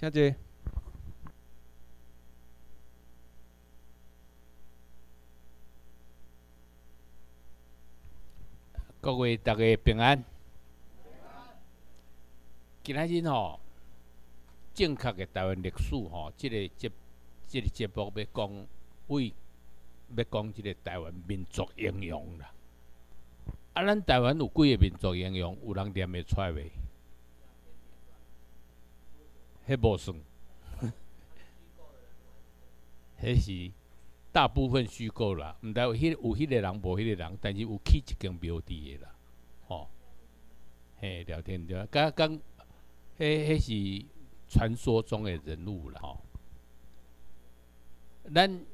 请坐。各位大家平安。今仔日吼，正确的台湾历史吼，即、个节即、个节目要讲为要讲即个台湾民族英雄啦。啊，咱台湾有几个民族英雄？有人念会出来袂？迄无算，迄是大部分虚构啦。毋知有迄有迄个人无迄个人，但是有起一间庙伫诶啦。吼、嘿，聊天对，刚刚迄迄是传说中诶人物啦。吼、咱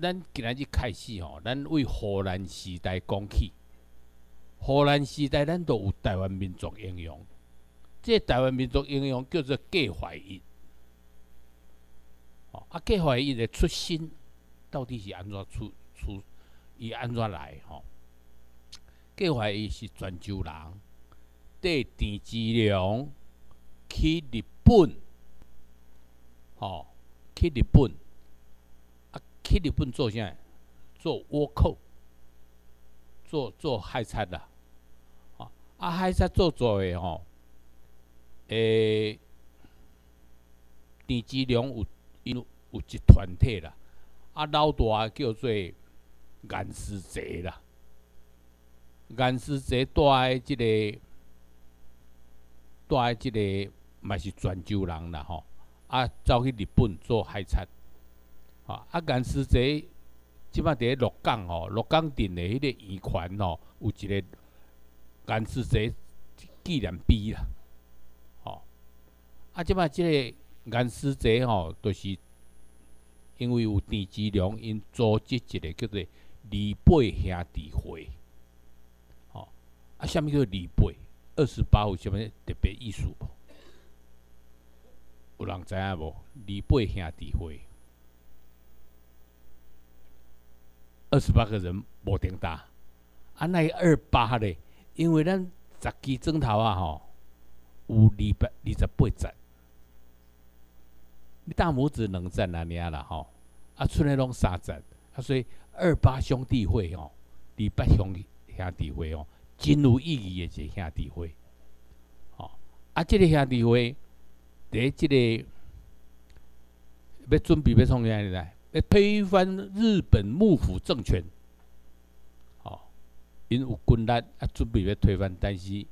咱今仔日开始吼，咱为荷兰时代讲起。荷兰时代，咱都有台湾民族英雄。这台湾民族英雄叫做葛怀义。哦，啊，葛怀义的出身到底是安怎出出？伊安怎来？吼、葛怀义是泉州人，缀田志良去日本，吼、去日本，啊，去日本做啥？做倭寇，做做海贼啦。哦，啊，海贼做做诶吼。诶，田志良有因有一团体啦，啊老大叫做颜思哲啦，颜思哲带诶即个带诶即个嘛是泉州人啦吼，啊走去日本做海贼，啊啊颜思哲即摆伫咧鹿港吼，鹿港镇诶迄个渔船吼，有一个颜思哲纪念碑啦。啊，即摆即个颜思齐吼，就是因为有田志良因组织一个叫做李八兄弟会，吼啊，啥物叫李八？二十八有啥物特别意思无？有人知影无？李八兄弟会，二十八个人无顶大，啊，那二八咧？因为咱十支砖头啊，吼，有二百二十八节。你大拇指两站安尼啊啦吼，啊，剩诶拢三站，啊，所以二八兄弟会吼，二八兄弟兄弟会吼，真有意义诶一个兄弟会，吼，啊，即、个兄弟会伫即个要准备要创啥呢？要推翻日本幕府政权，吼，因有军力啊，准备要推翻，但是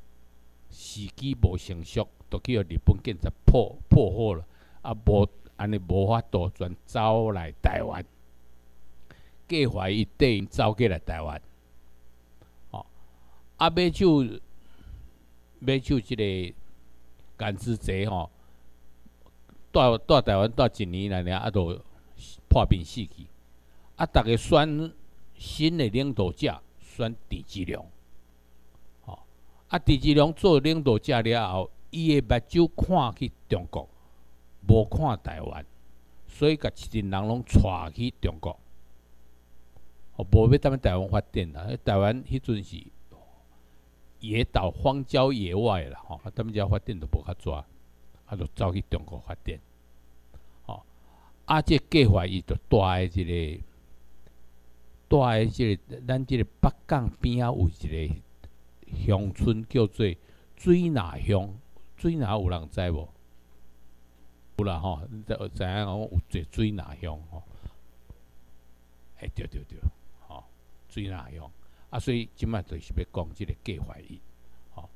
时机无成熟，都去互日本警察破破获了，啊，无。安尼无法度全走来台湾，计划伊缀因走过来台湾，哦，啊买手买手即个颜思齐吼，带带台湾带一年来呢，啊，都破病死去，啊，逐个选新的领导者，选田志良，哦，啊，田志良做领导者了后，伊的目睭看去中国。无看台湾，所以甲一群人拢带去中国，哦，无要踮咧台湾发展啦。台湾迄阵是野岛、荒郊野外啦，吼，啊，踮咧遮发展都无较抓，啊，就走去中国发展。吼，啊，即计划伊就带诶即个，带诶即个，咱即个北港边仔有一个乡村叫做水拿乡，水拿有人知无？有啦吼，知知影讲有做水拿乡吼，哎对对对，吼水拿乡啊，所以即摆就是要讲即个计划伊，吼。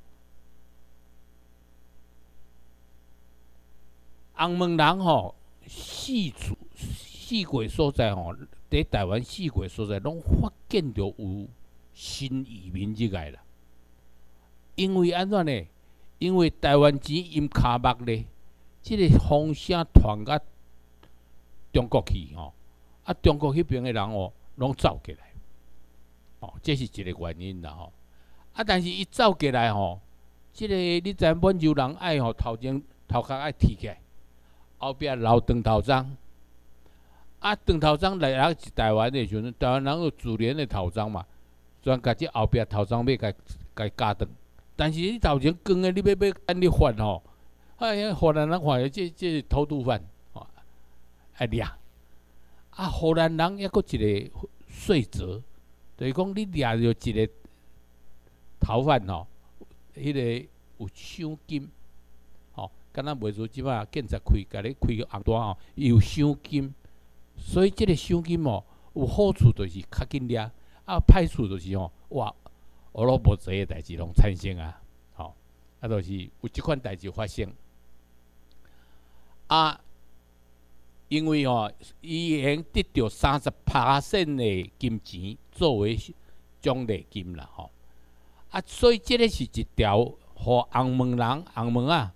红门人吼，四处四个所在吼，伫台湾四个所在拢发现着有新移民入来啦。因为安怎呢？因为台湾钱因骹目咧。即个风声传到中国去吼，啊，中国迄边诶人哦，拢走过来，哦，这是一个原因啦吼。啊，但是伊走过来吼，即个你知影温州人爱吼头前头壳爱剃起来，后壁留长头章。啊，长头章来啊是台湾诶时阵，台湾人有自然诶头章嘛，专家即后壁头章要甲甲加长。但是你头前光诶，你要要等你发吼。哎，荷兰人看这这偷渡犯，哦，哎掠，啊，荷兰人抑搁一个税则，就是讲你掠着一个逃犯吼，迄个有赏金，吼，敢若袂如即摆警察开，甲你开红单吼，伊有赏金，所以即个赏金哦，有好处就是较紧掠，啊，歹处就是吼，哇，俄罗无济诶代志拢产生啊，吼，啊，就是有即款代志发生。啊，因为吼，伊已经得到三十八线的金钱作为奖励金啦，吼。啊，所以即个是一条互红门人、红门啊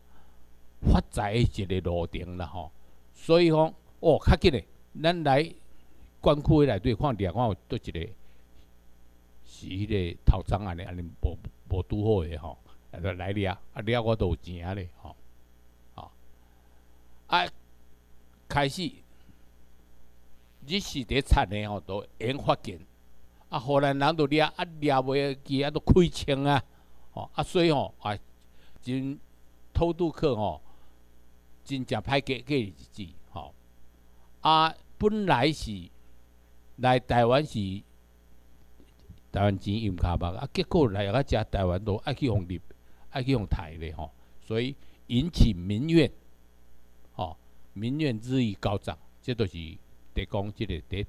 发财的一个路程啦，吼。所以讲，哦，较紧诶，咱来关区内底看掠看有倒一个是迄个头章安尼，安尼无无拄好诶吼，来来掠，啊掠我都有钱咧，吼。啊，开始日时伫产诶吼，都研发紧，啊，荷兰人都掠啊掠袂记啊，都开枪啊，吼啊，所以吼啊，真偷渡客吼，真正歹过过日子，吼啊，本来是来台湾是台湾钱用卡吧，啊，结果来啊遮台湾都爱去用入，爱去用台咧吼，所以引起民怨。民怨日益高涨，这都是得讲即个得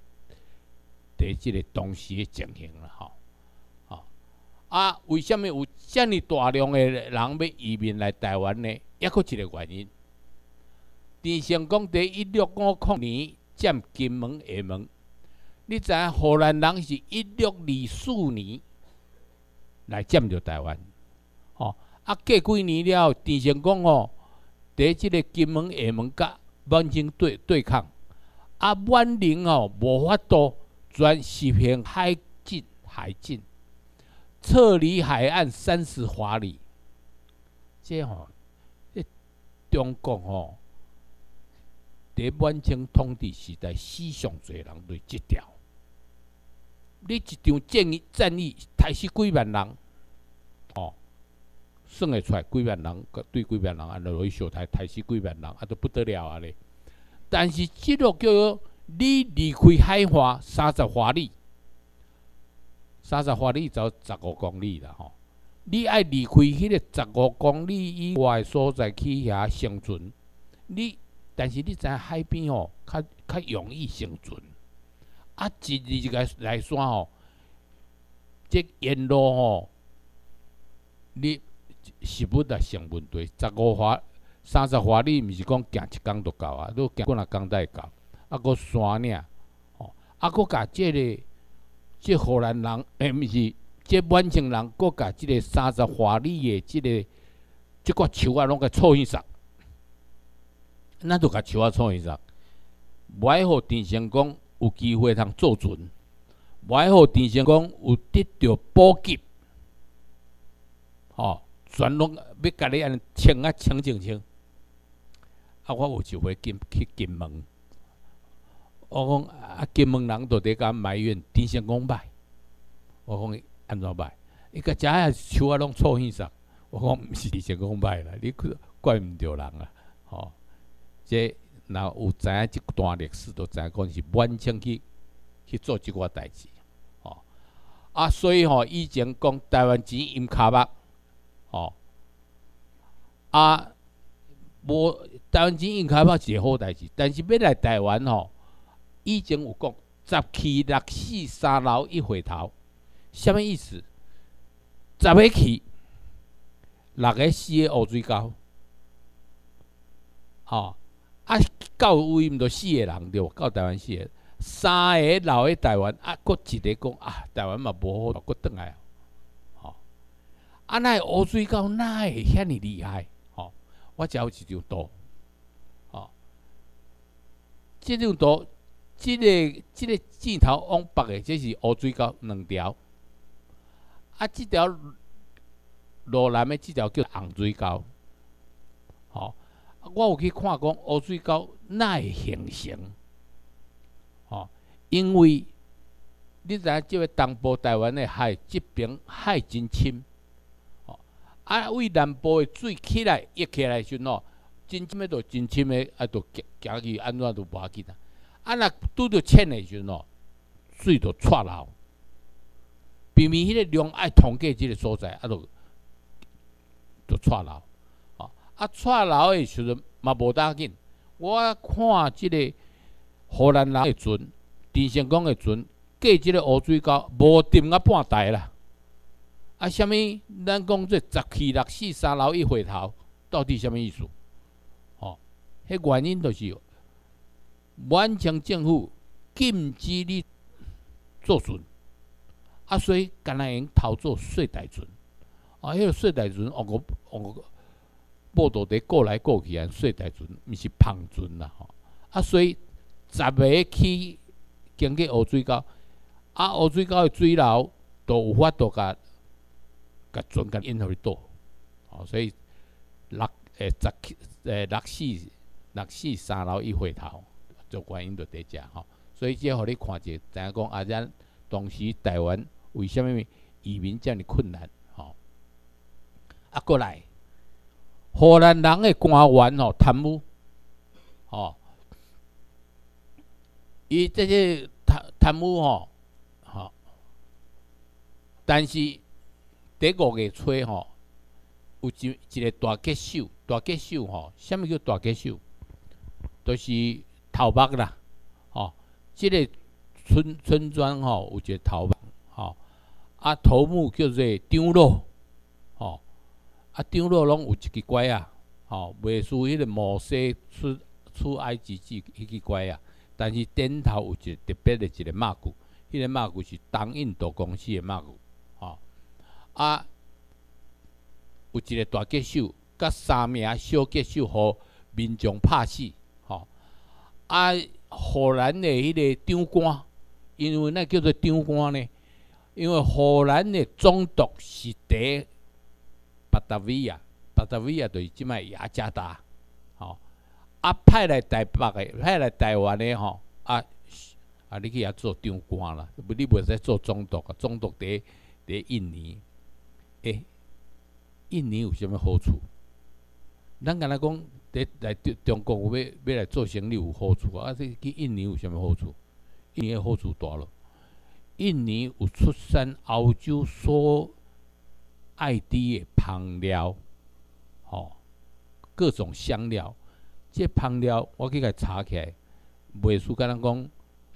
得即个当时的情形啦，吼，吼啊，为什么有遮尔大量的人要移民来台湾呢？抑佫一个原因，郑成功伫一六五零年占金门厦门，你知影荷兰人是一六二四年来占着台湾，吼啊，过几年了，郑成功吼，伫即个金门厦门甲满清对对抗，啊，满宁哦无法度转西平海进海进，撤离海岸三十华里。这吼，这中国吼，伫满清统治时代死上侪人对即条。你一场战役战役，杀死几万人，算会出来几万人，对几万人安落去小台，杀死几万人，啊，都不得了啊咧！但是即落叫做你离开海华三十华里，三十华里走十五公里啦吼。你爱离开迄个十五公里以外所在去遐生存，你但是你在海边吼，较较容易生存。啊，一日一个来说吼，即沿路吼，你是不得成问题，十五华。三十华里毋是讲行一工就到啊，都行几若工才会到。啊，搁山岭，吼，啊，搁甲即个即荷兰人，诶，毋是，即满清人，搁甲即个三十华里诶，即个即个树啊，拢甲错起上，咱就甲树啊错起上，无爱互陈成功有机会通做准，无爱互陈成功有得到补给，吼，全拢要甲你安尼清啊清清清。啊！我有一回进去金门，我讲啊，金门人都伫甲埋怨陈成功歹。我讲安怎歹？伊个遮下树啊拢错起上，我讲毋是陈成功歹啦，你怪毋着人啊！吼，这若有知影即段历史，都知影讲是满清去去做即寡代志，吼啊！所以吼，以前讲台湾钱用卡目，啊。无台湾钱用开发是好代志，但是要来台湾吼，以前有讲十去六四三楼一回头，什么意思？十个去，六个四个乌水沟，吼啊，到位毋着四个人对？到台湾四个，三个留喺台湾，啊，搁一个讲啊，台湾嘛无好，搁倒来，吼啊，那乌水沟哪会遐尼厉害？我只有一张图，吼，即张图，即个即个箭头往北的，这是乌水沟两条，啊，即条路南的即条叫红水沟，吼，我有去看讲乌水沟哪会形成，吼，因为你知影即个东部台湾的海即边海真深。啊，为南部的水起来溢起来时阵哦，真深诶，就真深诶，啊，就行行去安怎都无要紧啊。啊，若拄着浅诶时阵哦，水就窜流，明明迄个量爱通过即个所在，啊，就就窜流。哦，啊，窜流诶时阵嘛无要紧。我看即个荷兰人诶船，郑成功诶船，过即个乌水沟，无沉啊半台啦。啊，啥物？咱讲这十去六四三楼一回头，到底啥物意思？哦，迄原因就是满清政府禁止你做船，啊，所以干那用偷做碎台船。啊，迄个碎台船，哦个哦个报道伫过来过去啊，碎台船毋是胖船啦，吼。啊，所以十个去经过乌水沟，啊，乌水沟诶水流都有法度甲。甲船甲引互去倒，哦，所以六诶十诶六四六四三楼一回头，就观音就伫遮吼。所以即互你看者，知影讲啊，咱当时台湾为虾米移民遮尔困难，吼。啊，过来，荷兰人诶官员吼贪污，吼，伊这些贪贪污吼，吼，但是。第五月初吼，有一一个大吉手，大吉手吼，啥物叫大吉手？就是头目啦，吼，即个村村庄吼有一个头目，吼，啊头目叫做张罗，吼，啊张罗拢有一支拐啊，吼，袂输迄个摩西出出埃及记迄支拐啊，但是顶头有一个特别的一个马具，迄个马具是东印度公司的马具。啊，有一个大吉手，甲三名小吉手，互民众拍死，吼。啊，荷兰的迄个长官，因为那叫做长官呢？因为荷兰的总督是伫巴达维亚，巴达维亚就是即卖雅加达，吼。啊，派来台北的，派来台湾的，吼。啊，啊，你去遐做长官啦，不，你袂使做总督啊，总督伫伫印尼。诶，印尼有啥物好处？咱敢若讲，伫来中中国要要来做生意有好处啊！啊这去印尼有啥物好处？印尼好处大了。印尼有出产欧洲所爱滴诶香料，吼，各种香料。这香料我去甲查起来，袂输敢若讲，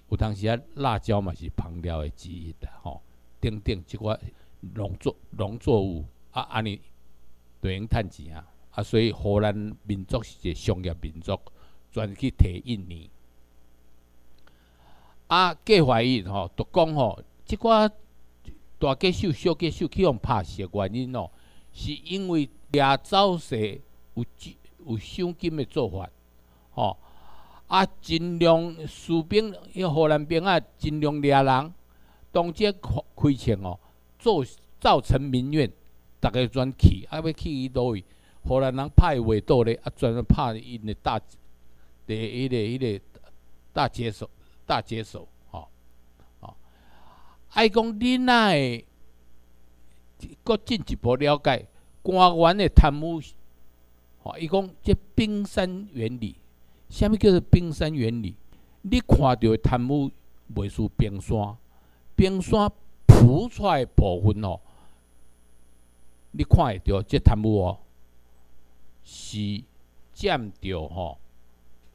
有当时啊，辣椒嘛是香料诶之一的吼，等等即个。农作农作物啊，安尼对用趁钱啊，啊，所以荷兰民族是一个商业民族，专去摕印尼。啊，计怀疑吼，都讲吼，即寡大家手、小家手去用拍死原因哦，是因为掠走势有有赏金的做法，吼啊，尽量士兵，迄荷兰兵啊，尽量掠人，当即开开枪哦。造造成民怨，逐个全去，啊要去伊倒位，荷兰人拍伊袂倒咧，啊专门拍因的大，的迄个迄个大接手大接手，吼，吼，爱讲恁那会，搁进一步了解官员的贪污，吼，伊讲这冰山原理，啥物叫做冰山原理？你看到的贪污袂输冰山，冰山。浮出来部分哦，你看会着这贪污哦，是占着吼，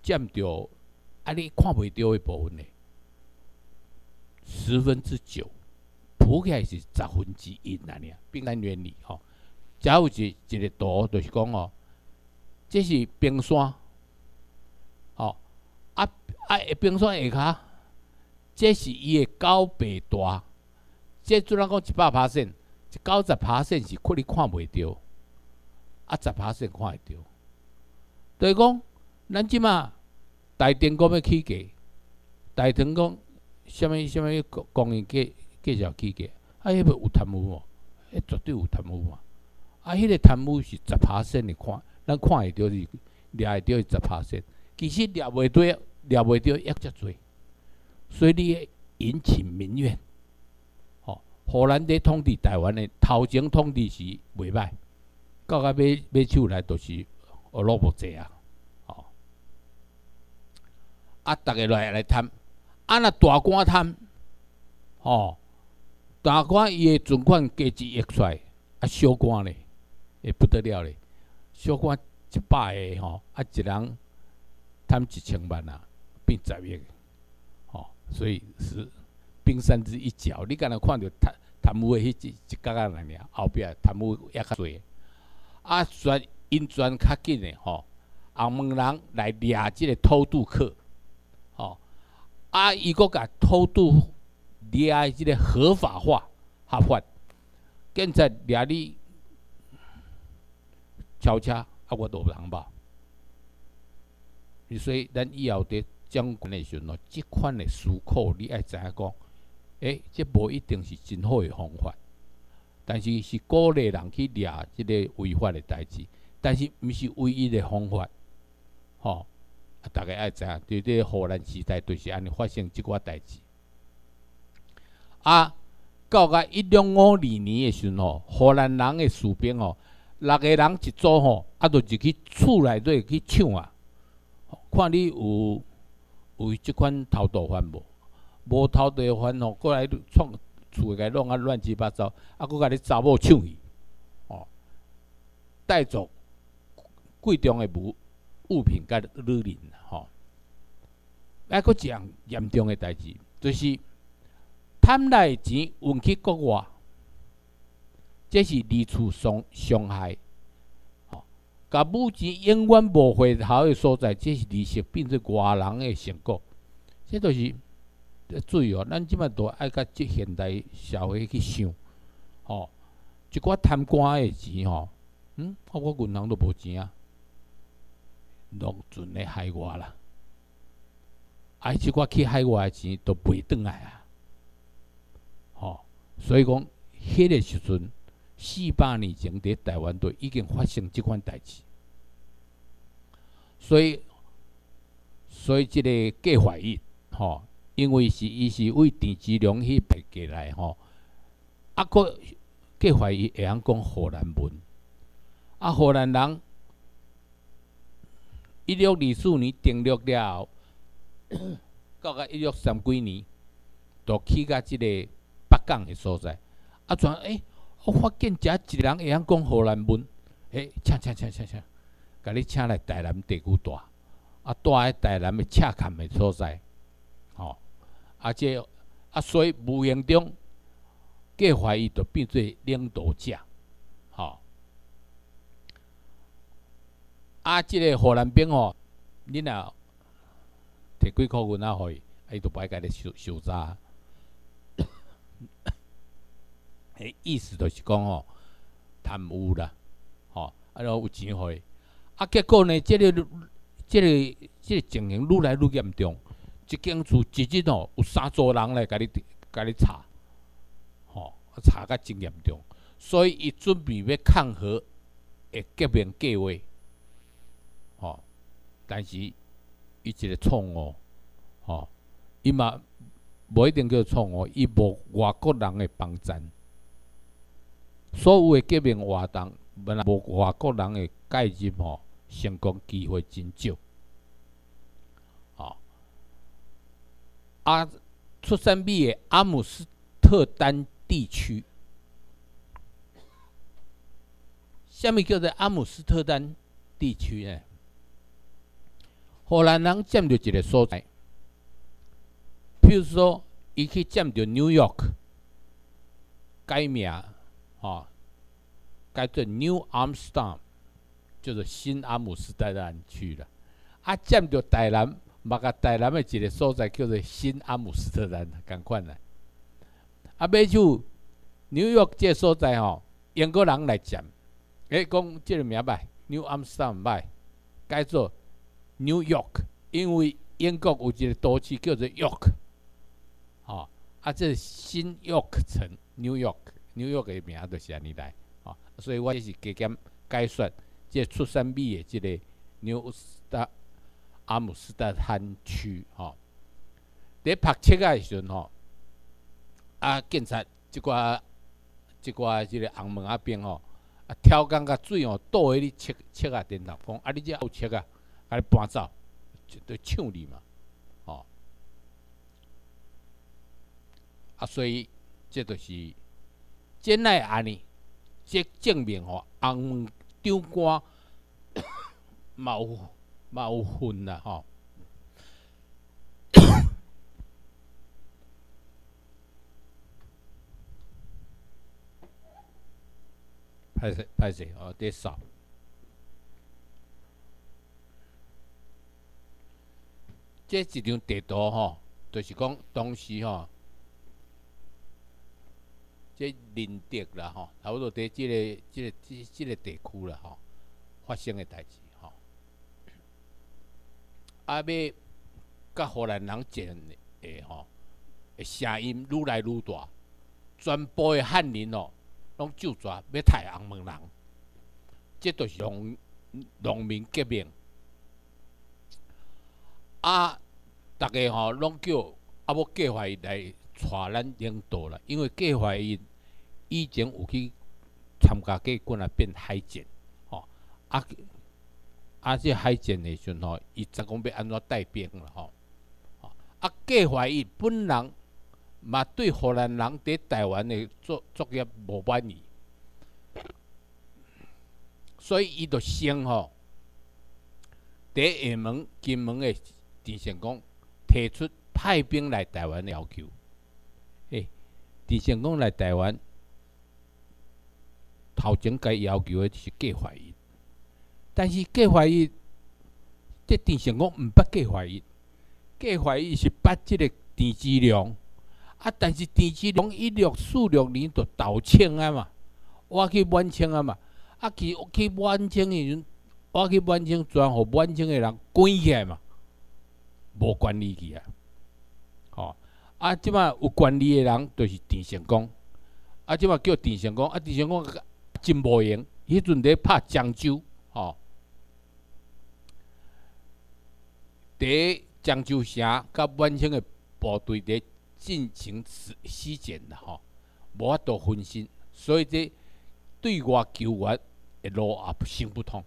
占着啊！你看袂着的部分呢，十分之九，浮起来是十分之一那里啊。冰山原理吼，假有一一个图，就是讲哦，这是冰山，吼啊啊！冰山下骹，这是伊的高北大。即阵咱讲一百拍线，一九十拍线是可能看袂着，啊十拍线看会着。就是讲，咱即马大电讲要起价，大电讲虾物虾物供应计计绍起价，啊迄个有贪污无？迄绝对有贪污嘛！啊，迄个贪污是十拍线的看，咱看会着是掠会着十拍线，其实掠袂着，掠袂着也遮多，所以你引起民怨。荷兰在统治台湾的头前统治时袂歹，到尾尾尾手来都是俄罗斯啊，哦啊，逐个来来贪，啊，若大官贪，吼，大官伊诶存款加一亿出来，啊，小官咧，会不得了咧，小官一百个吼，啊，一人贪一千万啊，变十亿，吼，所以是冰山之一角。你敢若看着贪贪污诶迄一一角仔来尔，后壁贪污也较侪，啊，转因转较紧诶，吼，红门人来掠即个偷渡客。吼啊！伊阁甲偷渡掠即个合法化合法，现在掠你超车，啊，我都无通吧。所以咱以后伫讲管的时阵咯，即款的思考你爱知影讲，诶，这无一定是真好的方法，但是是鼓励人去掠即个违法的代志，但是毋是唯一的方法，吼。啊，大家爱知影，伫这荷兰时代就是安尼发生即寡代志。啊，到个一六五二年诶时阵吼，荷兰人诶士兵吼，六个人一组吼，啊，就入去厝内底去抢啊，看你有有即款偷盗犯无？无偷盗犯吼，过来创厝个弄啊乱七八糟，啊，佫甲你查某抢去，哦，带走贵重诶物。物品甲女人吼，还佫讲严重诶代志，就是贪来钱运去国外，这是二次伤伤害。吼，甲母钱永远无回头诶所在，这是利息变做外人诶成果。这都是注意哦，咱即摆都爱甲即现代社会去想，吼，一寡贪官诶钱吼，嗯，我银行都无钱啊。拢存咧海外啦，啊，即寡去海外诶钱都赔转来啊，吼，所以讲，迄个时阵四百年前伫台湾都已经发生即款代志，所以，所以即个计怀疑，吼，因为是伊是为郑芝龙去拍过来吼，啊，个计怀疑会晓讲荷兰文，啊，荷兰人。一六二四年订立了后，到个一六三几年，就去到即个北港的所在。啊，全诶，我发现遮一人会晓讲荷兰文，诶，请请请请请，甲你请来台南地区住，啊，住喺台南的赤坎的所在，吼，啊，这啊，所以无形中，计怀疑就变做领导者吼。啊！即个荷兰兵吼，恁若摕几箍银仔互伊，伊都不爱甲你收收查。迄意思就是讲吼，贪污啦，吼，啊，有钱互伊。啊，结果呢，即个、即个、即个情形愈来愈严重。一间厝一日吼有三组人来甲你、甲你查，吼，查甲真严重。所以伊准备要抗核的革命计划。吼，但是伊一个错误，吼，伊嘛无一定叫错误，伊无外国人诶帮衬，所有诶革命活动，本来无外国人诶介入，吼，成功机会真少。吼，啊，出生地阿姆斯特丹地区，虾米叫做阿姆斯特丹地区呢？荷兰人占着一个所在，譬如说，伊去占着 New York，改名，吼，改做 New Amsterdam，就是新阿姆斯特丹区了。啊，占着台南，嘛个台南的一个所在叫做新阿姆斯特丹，共款啦。啊，买就 New York 这所在吼，英国人来占，诶，讲这个名歹，New Amsterdam 歹，改做。New York，因为英国有一个都市叫做 York，吼，啊，这新 York 城，New York，New York 的名就是安尼来，吼，所以我是加减解说，即出生美的即个 New Star 阿姆斯特丹区吼。伫拍七个时阵吼，啊，警察即寡即寡即个红门阿兵吼，啊，挑工甲水吼倒喺你七七个顶头，讲啊，你这有七个，甲你搬走，就对抢你嘛，吼、哦。啊，所以这著是真来安尼，这证明吼红门长 嘛有。嘛有份啦吼。歹势歹势哦，伫扫。这一张地图吼，就是讲当时吼，这林德啦吼，差不多伫即个、即个、即、即个地区啦吼，发生的代志。啊，要甲荷兰人战诶吼，声音愈来愈大，全部的汉人哦。拢就抓要杀红门人，即就是农农民革命。啊，逐个吼拢叫啊，要计划伊来带咱领导啦，因为计划伊以前有去参加过军啊，变海战，吼啊啊！即海战的时阵吼，伊则讲要安怎带兵了，吼啊！计怀疑本人。嘛，对荷兰人伫台湾的作作业无满意，所以伊就先吼，伫厦门、金门的郑成功提出派兵来台湾的要求。诶，郑成功来台湾，头前该要求的是计怀疑，但是计怀疑，这郑成功毋捌计怀疑，计划伊是捌即个郑志龙。啊！但是郑志龙一六四六年就投清啊嘛，我去满清啊嘛。啊，去去满清时阵，我去满清全互满清的人关起来嘛，无管理去啊。吼！啊，即摆有管理的人就是郑成功。啊，即摆叫郑成功，啊，郑成功真无用。迄阵咧拍漳州，吼，伫漳州城甲满清的部队伫。进行西西检的吼，无法度分心，所以这对外求援一路也行不通。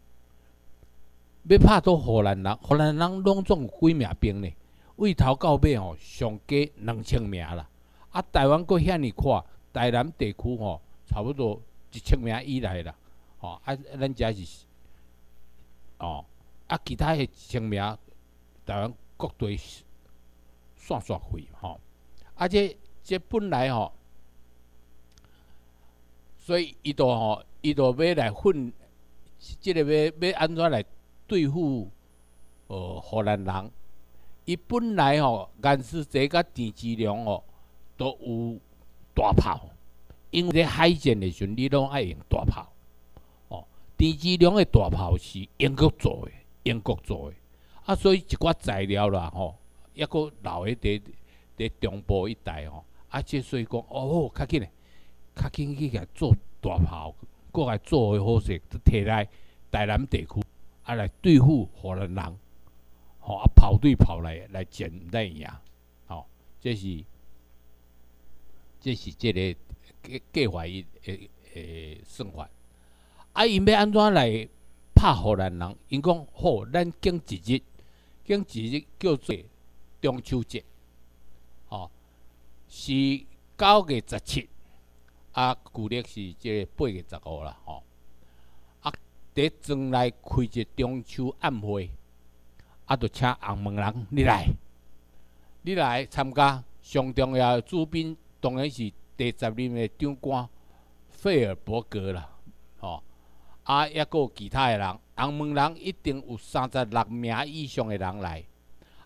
要拍倒荷兰人，荷兰人拢总有几名兵呢？为头到尾吼，上加两千名啦。啊，台湾阁遐尔宽，台南地区吼，差不多一千名以内啦。吼，啊，咱遮是哦，啊，其他的千名，台湾各地算算费吼。而且这本来吼，所以伊都吼，伊都要来混，即个要要安怎来对付呃荷兰人？伊本来吼，颜思这甲郑芝龙吼都有大炮，因为海战的时阵，你拢爱用大炮。哦，郑芝龙的大炮是英国做的，英国做的，啊，所以一寡材料啦吼，抑阁留喺伫。伫中部一带吼，啊，即所以讲哦，较紧诶，较紧去甲做大炮，过来做诶好势，都摕来台南地区，啊来对付荷兰人，吼啊炮队跑来来战来赢，吼，这是这是即个计计划伊诶诶算法，啊，因要安怎来拍荷兰人？因讲好，咱经一日，经一日叫做中秋节。吼是九月十七，啊，旧历是即个八月十五啦，吼。啊，伫庄内开一中秋宴会，啊，就请红门人你来，你来参加。上重要的主宾当然是第十任的长官费尔伯格啦，啊，抑个其他的人，红门人一定有三十六名以上的人来，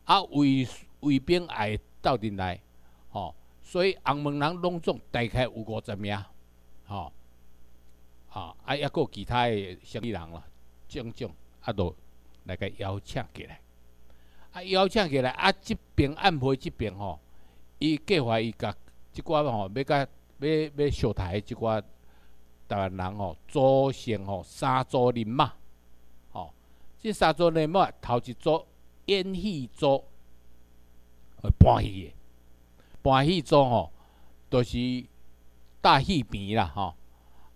啊，卫卫兵也会斗阵来，吼。所以红门人拢总大概有五十名，吼，啊，啊，抑个其他诶生意人啦，种种啊，都来个邀请起来，啊，邀请起来，啊，即边安徽即边吼，伊计划伊甲即寡吼，要甲要要小台即寡台湾人吼，组成吼三组人马，吼，即三组人马头一组演戏组，搬戏诶。搬戏组吼，都是大戏片啦吼，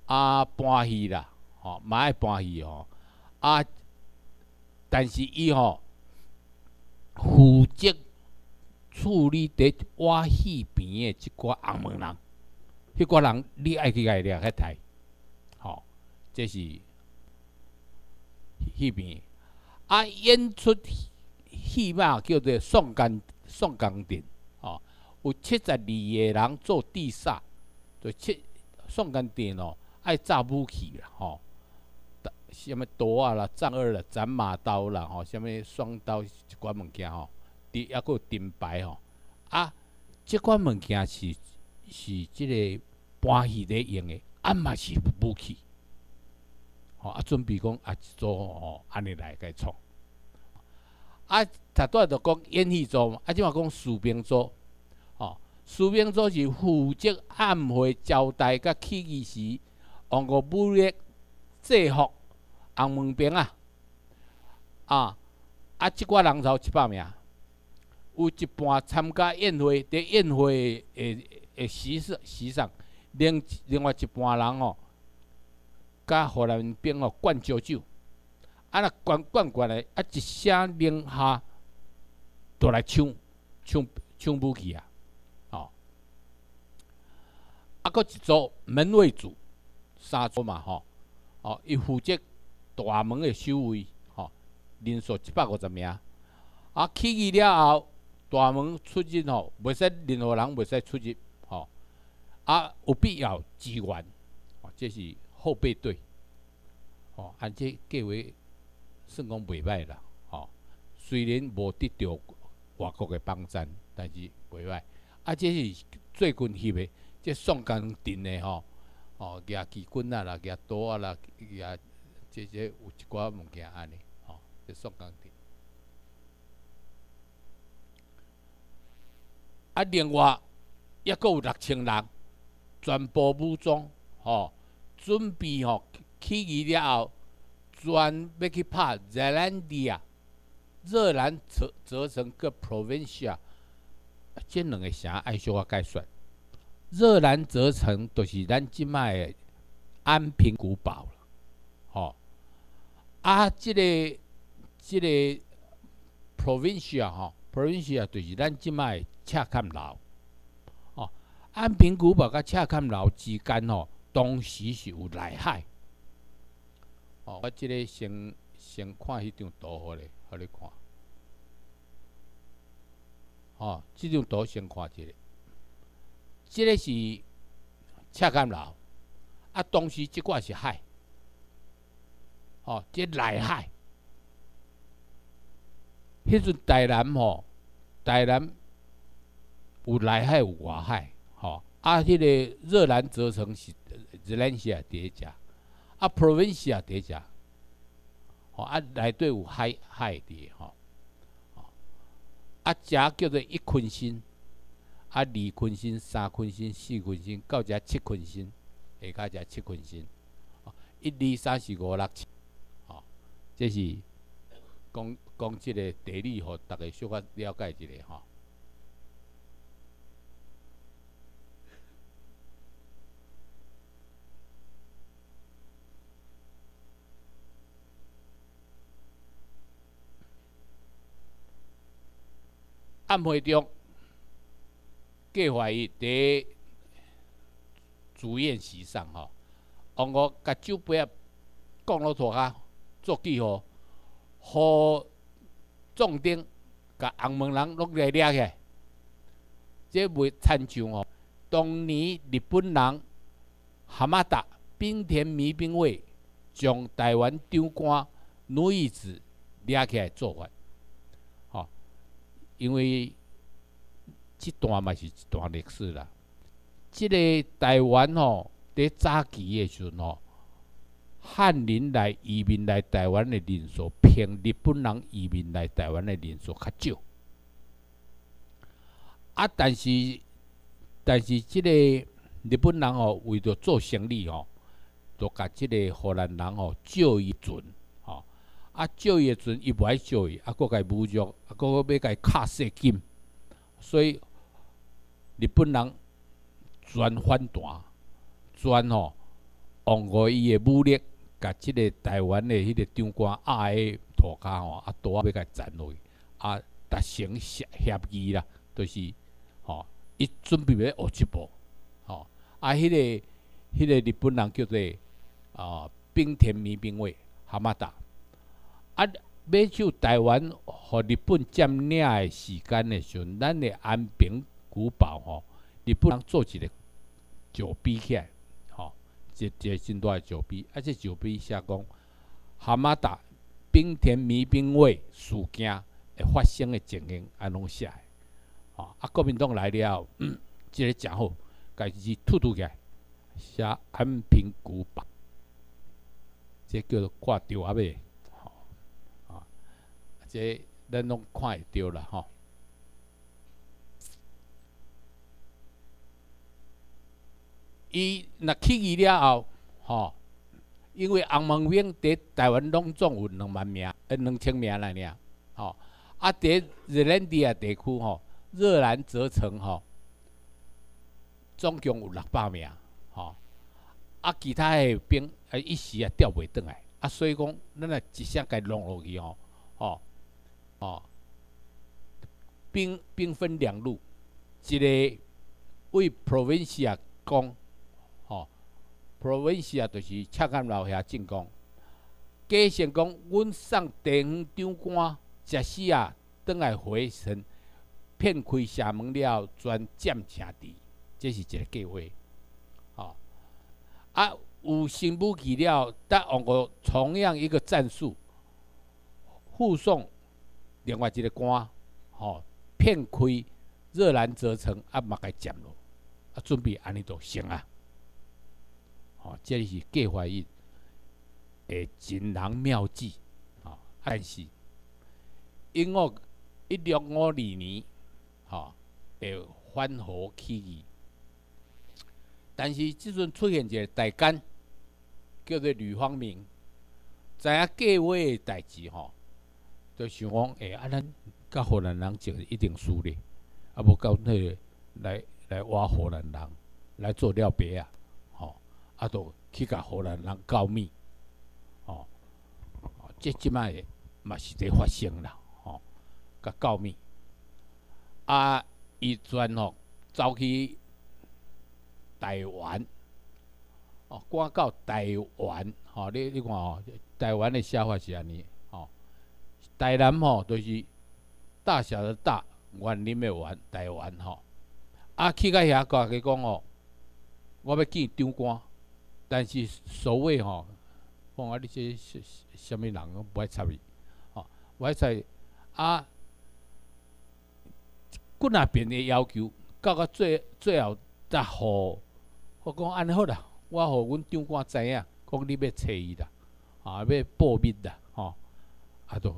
啊搬戏啦，吼嘛爱搬戏吼，啊，但是伊吼负责处理伫瓦戏边的即寡红门人，迄寡人你爱去甲伊掠去刣，这是戏边。啊，演出戏码叫做宋干宋江殿，吼，有七十二个人做地煞，就七宋干殿哦，爱炸武器啦，吼。什物刀啊啦、丈二啦、斩马刀啦，吼，什物双刀一款物件吼，伫抑佫有钉牌吼，啊，即款物件是是即个搬戏咧用诶，啊嘛是武器，吼啊，准备讲啊一组吼，安尼来甲伊创，啊，头拄仔着讲演戏组，啊，即嘛讲士兵组，吼，士兵组是负责暗会招待甲起义时，用个武力制服。红门兵啊，啊啊！即寡人头一百名，有一半参加宴会，伫宴会诶诶席上席上，另另外一半人哦，甲荷兰兵哦灌烧酒，啊那灌灌灌来，啊一声令下，都来抢抢抢武器啊！哦，啊，搁一组门卫组三组嘛吼，哦，伊负责。大门的守卫，吼，人数一百五十名。啊，起义了后，大门出入吼，袂使任何人袂使出入，吼。啊，有必要支援，哦，这是后备队，哦，按这计划算讲袂歹啦，吼。虽然无得到外国的帮战，但是袂歹。啊，这是最近翕的，这宋江镇的吼，哦，举旗棍啊啦，举刀啊啦，举。这些有一寡物件安尼，吼，这宋江镇。啊，另外，抑阁有六千人，全部武装，吼，准备吼起义了后，专要去拍热兰地啊，热兰泽泽城个 provincia，这两个城爱小我解说。热兰泽城就是咱即卖安平古堡了，吼。啊，即个即个 provincia 吼，provincia 就是咱即卖赤坎楼，哦，安平古堡甲赤坎楼之间吼，当时是有内海，哦，我即个先先看迄张图好咧，互你看，哦，即张图先看一下，即个是赤坎楼，啊，当时即块是海。哦，即内海，迄阵台南吼，台南有内海有外海，吼啊，迄个热兰遮城是热兰西亚第一只，啊，provincia 第一只，吼啊，内底有海海伫吼，啊，只叫做一坤星，啊，二坤星、三坤星、四坤星，到只七坤星，下骹只七坤星，一二三四五六七。这是讲讲即个地理，互逐个小可了解一下吼。暗会中，计划伊伫主宴席上吼，往我甲酒杯啊降落涂骹。做记号，互壮丁甲红门人拢来掠起，这袂参像哦。当年日本人蛤蟆达冰田弥兵卫将台湾长官奴役子掠起来做法，因为这段嘛是一段历史啦。即个台湾吼，伫早期的时阵吼。汉人来移民来台湾的人数，偏日本人移民来台湾的人数较少。啊，但是但是即个日本人哦，为着做生意哦，就甲即个荷兰人哦招伊准，吼啊招伊准，伊无爱招伊，啊，佮伊侮辱，啊，佮要甲伊卡税金，所以日本人专反弹，专吼妨碍伊的武力。甲即个台湾的迄个长官阿个涂骹吼，啊，拄啊要甲伊斩落去，啊，达成协协议啦，就是吼，伊准备要学一步，吼，啊，迄个迄个日本人叫做啊冰田弥兵卫蛤蟆达，啊，要去台湾，互日本占领诶时间诶时阵，咱诶安平古堡吼，日本人做一个石碑起来，吼，一一个真大诶石碑，啊，这石碑写讲哈马达冰田弥兵卫事件会发生诶情形，安拢写诶，吼，啊，国民党来了，嗯，即个诚好，家己突突起来，写安平古堡，这叫做挂掉啊未。这咱拢看会着啦吼。伊若起义了后，吼，因为红毛兵伫台湾拢总有两万名，呃，两千名来尔，吼。啊，伫热兰地亚地区吼，热兰泽城吼，总共有六百名，吼。啊，其他诶兵啊一时也调袂转来，啊，所以讲咱啊一声甲弄落去吼，吼。哦，兵兵分两路，一个为 provincia 讲，吼，provincia 就是赤坎楼遐进攻。加上讲，阮送地方长官，假使啊，倒来回城，骗开城门了，专占城地，这是一个计划。吼，啊，有新武器了，但用个同样一个战术，护送。另外一个官，吼骗开热兰泽城，啊，嘛该占咯，啊，准备安尼都行啊，吼，这是计划一诶锦囊妙计，吼，但是因我一六五二年，吼，会反核起义，但是即阵出现一个大奸，叫做吕方明，知影计划诶代志，吼。就想讲，诶，啊，咱甲荷兰人就一定输咧，啊，无到那个来来挖荷兰人来做了别啊，吼，啊，都去甲荷兰人告密，吼，这即摆嘛是伫发生啦，吼，甲告密，啊，伊专吼走去台湾，哦，赶到台湾，吼，你你看哦，台湾的写法是安尼。台南吼，就是大小的大，园林的园，台湾吼。啊，去到遐，甲佮讲吼，我要见长官，但是所谓吼，讲啊，你这是虾米人，我不爱插伊，吼，不爱插啊。阮那边的要求，到到最最后才互，我讲安尼好啦，我互阮长官知影，讲你要找伊啦，啊，要保密啦，吼，啊都。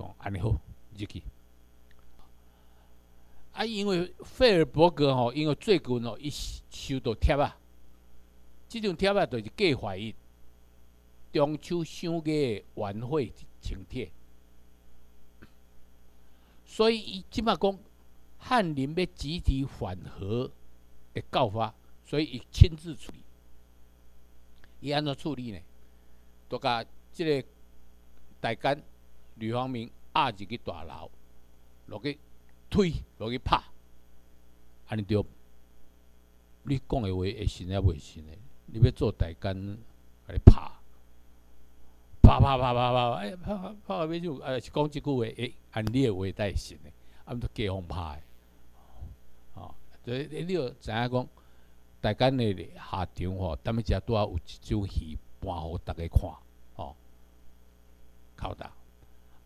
哦安尼好，入去。啊，因为费尔伯格吼，因为最近吼，伊收到贴啊，即种贴啊，就是计怀疑中秋相个晚会请帖，所以伊即马讲翰林要集体反核的告发，所以伊亲自处理。伊安怎处理呢？都甲即个大干吕方明。压入去大楼，落去推，落去拍，安尼着。你讲的话会信也袂信的？你要做大干，甲你拍，拍拍拍拍拍，哎，拍拍拍到尾就，哎，是讲即句话，哎，按你的话才会信的，啊，毋都假方拍。哦，所以你要知影讲，大干的下场吼，踮物只拄啊有一种戏搬互逐个看，哦，靠大。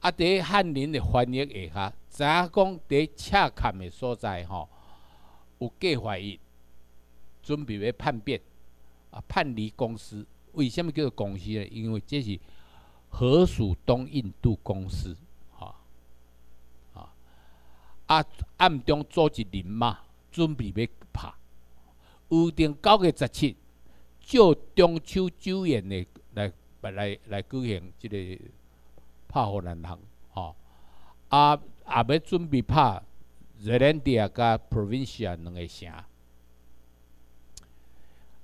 啊！伫翰林的翻译下骹，知影讲伫赤坎的所在吼，有计划伊准备要叛变啊，叛离公司。为什么叫做公司呢？因为这是河属东印度公司，哈啊啊！暗中组织人马，准备要拍。预定九月十七，就中秋酒宴的来来来举行即个。拍荷兰人，吼，啊，也要准备拍热兰地亚甲 Provincia 两个城。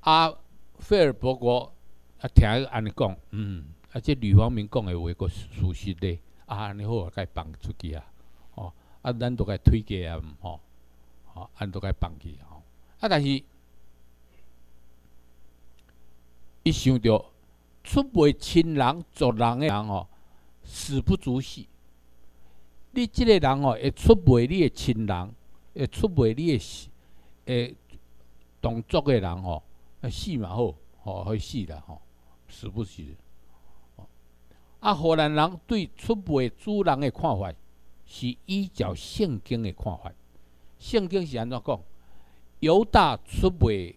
啊，费尔伯国啊，听安尼讲，嗯，啊，这吕方明讲的话个事实咧，啊，安尼好，甲伊放出去啊，吼，啊，咱都甲伊推荐啊，吼，吼，按都该放去吼。啊，但是伊想着出卖亲人、族人诶人吼，死不足惜。你即个人哦，会出卖你的亲人，会出卖你诶诶动作的人哦，死嘛好，吼，会死啦吼，死不死。啊，荷兰人对出卖主人的看法，是依照圣经的看法。圣经是安怎讲？犹大出卖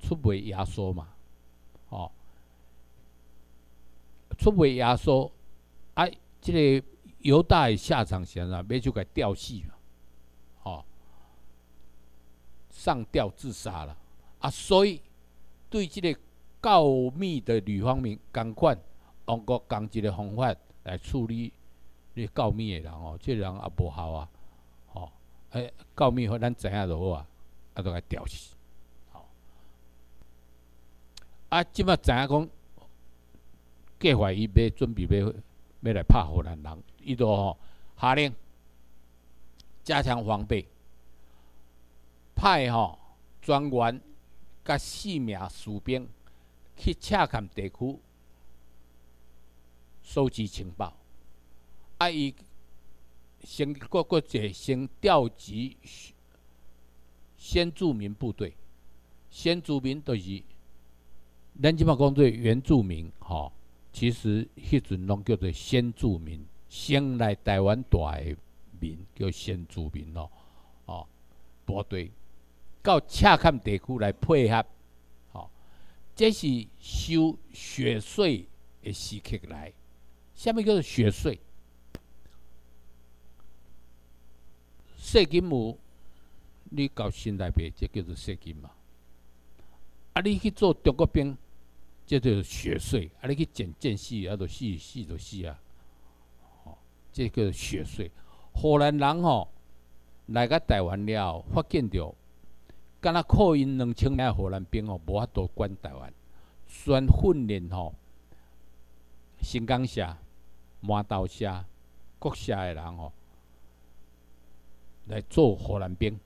出卖耶稣嘛？哦，出卖耶稣，啊，即个犹大诶下场是安怎？要就该吊死嘛？哦，上吊自杀了。啊，所以对即个告密的吕方明共款。用国共一个方法来处理你告密的人哦，这人也无效啊，吼，诶，告密互咱知影就好啊，啊，都该吊死，吼，啊，即摆知影讲计划伊要准备要要来拍荷兰人，伊都吼下令加强防备，派吼专员甲四名士兵去洽看地区。收集情报，啊！伊先各个者先调集先住民部队，先住民就是咱即马讲做原住民，吼，其实迄阵拢叫做先住民，先来台湾大诶民叫先住民咯，哦，部队到恰坎地区来配合，吼，这是收血税诶时刻来。下面叫做血税，税金母，你到新台币，这叫做税金嘛。啊，你去做中国兵，这叫血税。啊，你去捡剑死，啊，都死死就死啊。哦，这叫血税。荷兰人吼来个台湾了，发现着，敢若靠因两千名荷兰兵吼，无法度管台湾，选训练吼，新港社。满刀下国下的人吼，来做荷兰兵。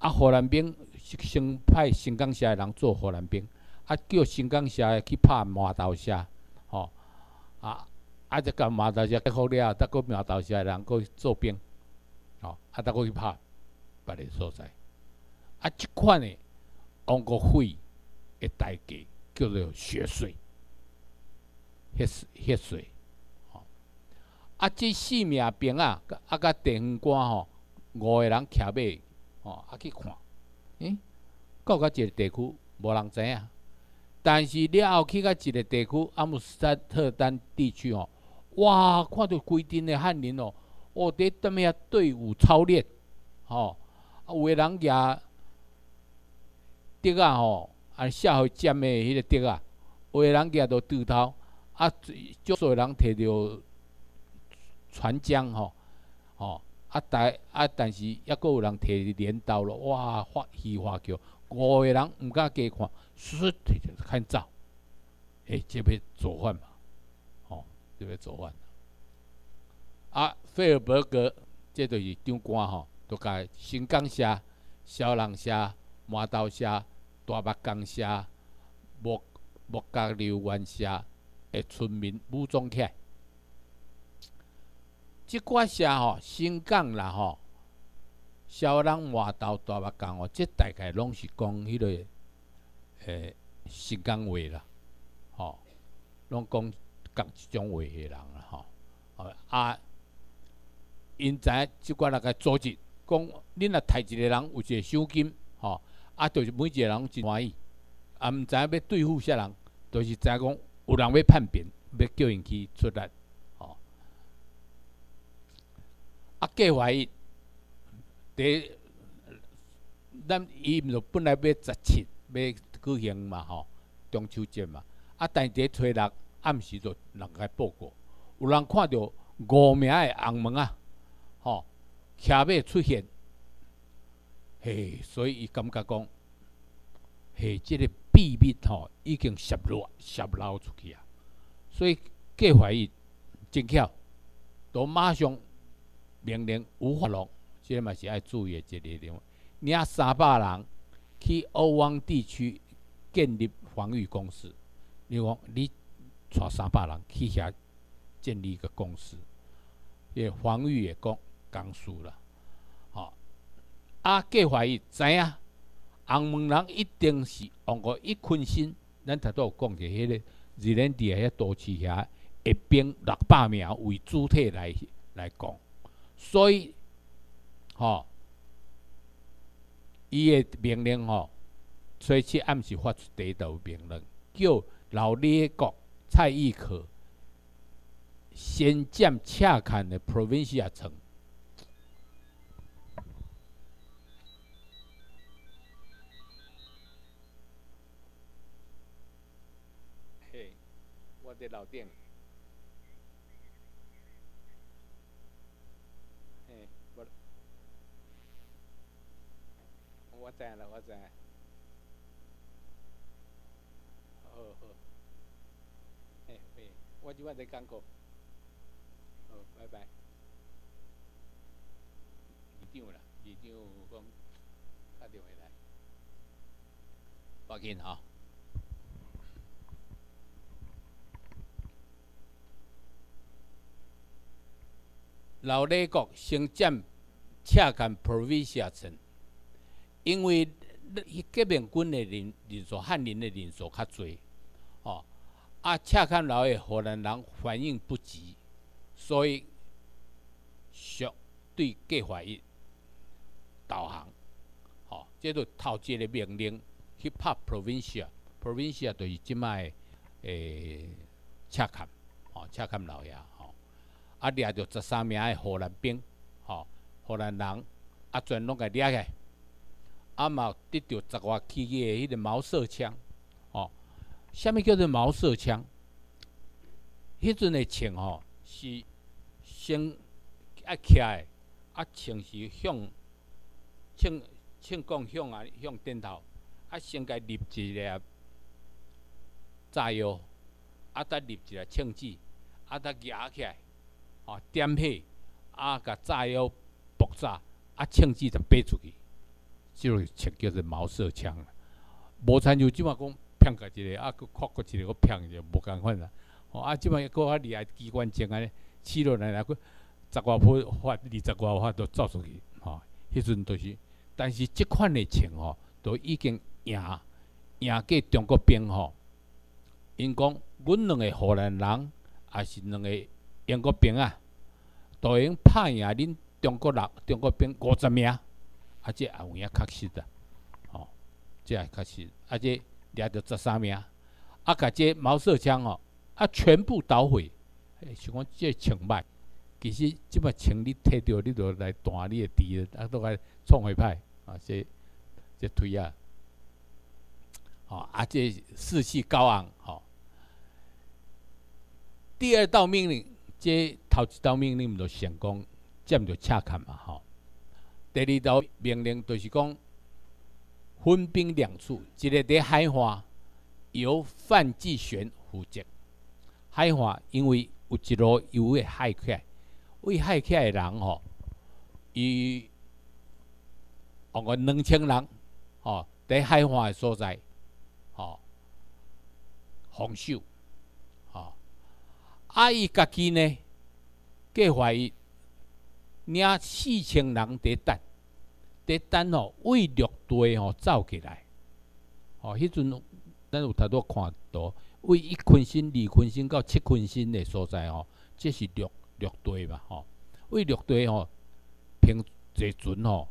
啊，荷兰兵先派新港社的人做荷兰兵，啊，叫新港社去拍马刀下，吼，啊，啊，再甲马刀下好了，再个马刀下诶人去做兵，吼，啊，再个去拍别个所在。啊，即款诶王国费诶代价叫做血税，血血税。啊！即四名兵啊，啊，甲地方官吼，五个人徛马吼，啊去看，诶，到甲一个地区无人知影。但是了后去到一个地区，阿姆斯特丹地区吼，哇，看到规阵的汉人哦，哦，伫踮遐队伍操练，吼，啊，有个人举笛啊吼，啊，社会尖的迄个笛啊，有个人举着拄头，啊，足少人摕着。船桨吼，吼啊！但啊，但是抑阁有人摕镰刀咯，哇！发喜发叫，五个人毋敢加看，唰摕着看走，诶，这要做饭嘛，吼，这要做饭。啊，费尔伯格，这就是长官吼，都甲新港社、小浪社、麻豆社、大麦港社、木木角流湾社的村民武装起来。即寡社吼，新港啦吼，小人话头大目讲哦，即大概拢是讲迄个诶新港话啦，吼，拢讲讲即种话诶人啦，吼，啊，因知影即寡那个组织，讲恁若杀一个人有一个赏金，吼，啊，就是每一个人真欢喜，啊，毋知影要对付啥人，就是知影讲有人要叛变，要叫因去出力吼。啊，计划伊，第，咱伊毋是本来要十七要举行嘛吼，中秋节嘛。啊，但是伫初六暗时就人开报告，有人看到五名的红门啊，吼，骑马出现，嘿，所以伊感觉讲，嘿，即个秘密吼已经泄露泄露出去啊，所以计怀疑真巧，都马上。命令吴化龙即个嘛是爱注意的一个地方。领三百人去欧湾地区建立防御工事，你讲你带三百人去遐建立一个公司，也防御的工工事啦。吼，啊，计划伊知影，红门人一定是往过一坤心，咱头拄有讲着迄个日本伫遐都市遐一兵六百名为主体来来讲，所以，吼。伊诶命令吼，初七暗时发出第一道命令，叫老列国蔡义可先占恰坎的 provincia 城。嘿，我的老店。我知了，我知。好好，嘿嘿，我即摆在讲课。好，拜拜。二张啦，二张讲打电话来，要紧吼。老李国先占恰坎 provincia 城。因为革命军的人人数汉人的人数较侪，啊，恰看老的荷兰人反应不及，所以属对计划一导航，哦，这都头一个命令去拍 provincia，provincia 就是即卖诶恰看，哦，恰看老爷，哦，啊，掠着十三名的荷兰兵，哦，荷兰人啊，全拢个掠个。啊嘛得着十外起个迄个毛瑟枪，虾米叫做毛瑟枪？迄阵的枪吼是先啊起来，啊枪是向枪枪管向啊向顶头，啊先甲立一粒炸药，啊再立一粒枪支，啊再夹起来，哦点火，啊甲炸药爆炸，啊枪支就飞出去。就枪叫做毛瑟枪，无参像即马讲骗个一个，啊，佫扩过一个，佫骗一个，无共款啦。哦，啊，即马佫较厉害机关枪安尼，起落来来佫十外铺发，二十外发都走出去，吼，迄阵都是。但是即款的枪吼，都已经赢赢过中国兵吼。因讲，阮两个荷兰人，也是两个英国兵啊，都已经拍赢恁中国人、中国兵五十名。啊，这也有影确实的，吼，这也确实，啊，这掠着十三名，啊，甲这毛瑟枪吼，啊，全部捣毁，想讲这枪歹，其实即摆枪你摕着，你着来弹你的敌人，啊，都来创回派，啊，这这推啊，吼，啊，这士气高昂，吼。第二道命令，这头一道命令毋着成功，占着恰坎嘛，吼。第二道命令就是讲分兵两处，一个伫海华，由范继玄负责。海华因为有一路有会海客，为海客的人吼，伊大概两千人，吼，伫海华的所在，吼，防守，吼，啊伊家己呢，计划伊。领四千人伫等，伫等哦，为陆地吼走起来。哦，迄阵咱有太多看到，为一坤星、二坤星到七坤星的所在哦，这是陆陆队嘛吼。为陆地吼平坐船吼，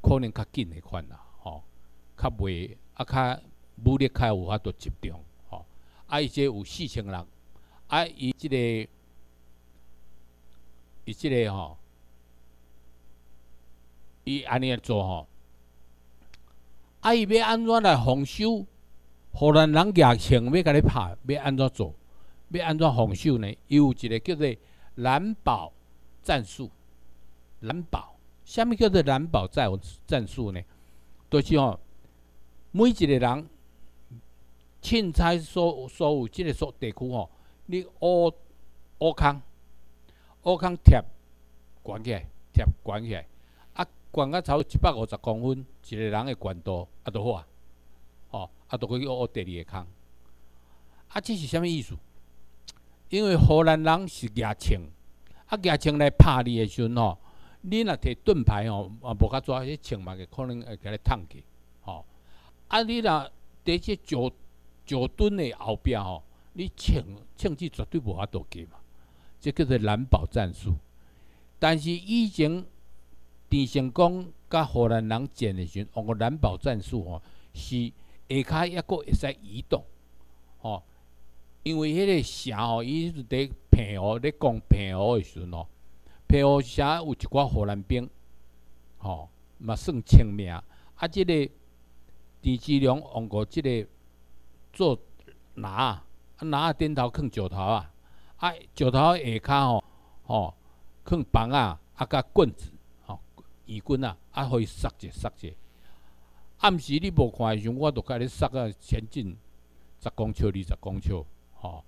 可能较紧的款啦吼，较袂啊较武力较有法度集中吼。啊，伊这有四千人，啊，伊即个。伊即个吼，伊安尼做吼，啊伊要安怎来防守？荷兰人举枪要甲你拍，要安怎做？要安怎防守呢？伊有一个叫做蓝堡战术。蓝堡，虾米叫做蓝堡战战术呢？就是吼，每一个人凊彩所所有即个所地区吼，你挖挖坑。乌空贴悬起来，贴悬起来，悬到差不多一百五十公分，一个人的悬度，啊，都好啊，哦，啊，都可以学第二个空。啊，这是啥物意思？因为荷兰人是牙枪，啊，牙枪来拍你的时阵吼，你若摕盾牌吼，啊，无较抓，迄枪嘛可能会甲你烫去，吼。啊，你若伫即九九吨的后壁吼，你枪枪击绝对无法度过嘛，这叫做难保战术。但是以前郑成功甲荷兰人战的时阵，用个难保战术吼，是下骹抑个会使移动，吼。因为迄个城吼，伊是伫平湖咧讲平湖诶时阵吼，平湖城有一寡荷兰兵，吼嘛算清名。啊，即个郑芝龙用过即个做拿，啊拿顶头囥石头啊，啊石头下骹吼，吼囥棒啊，啊甲棍子，吼圆棍啊，啊互伊塞者塞者。暗时你无看诶时阵，我著甲你塞啊前进十公尺、二十公尺。吼，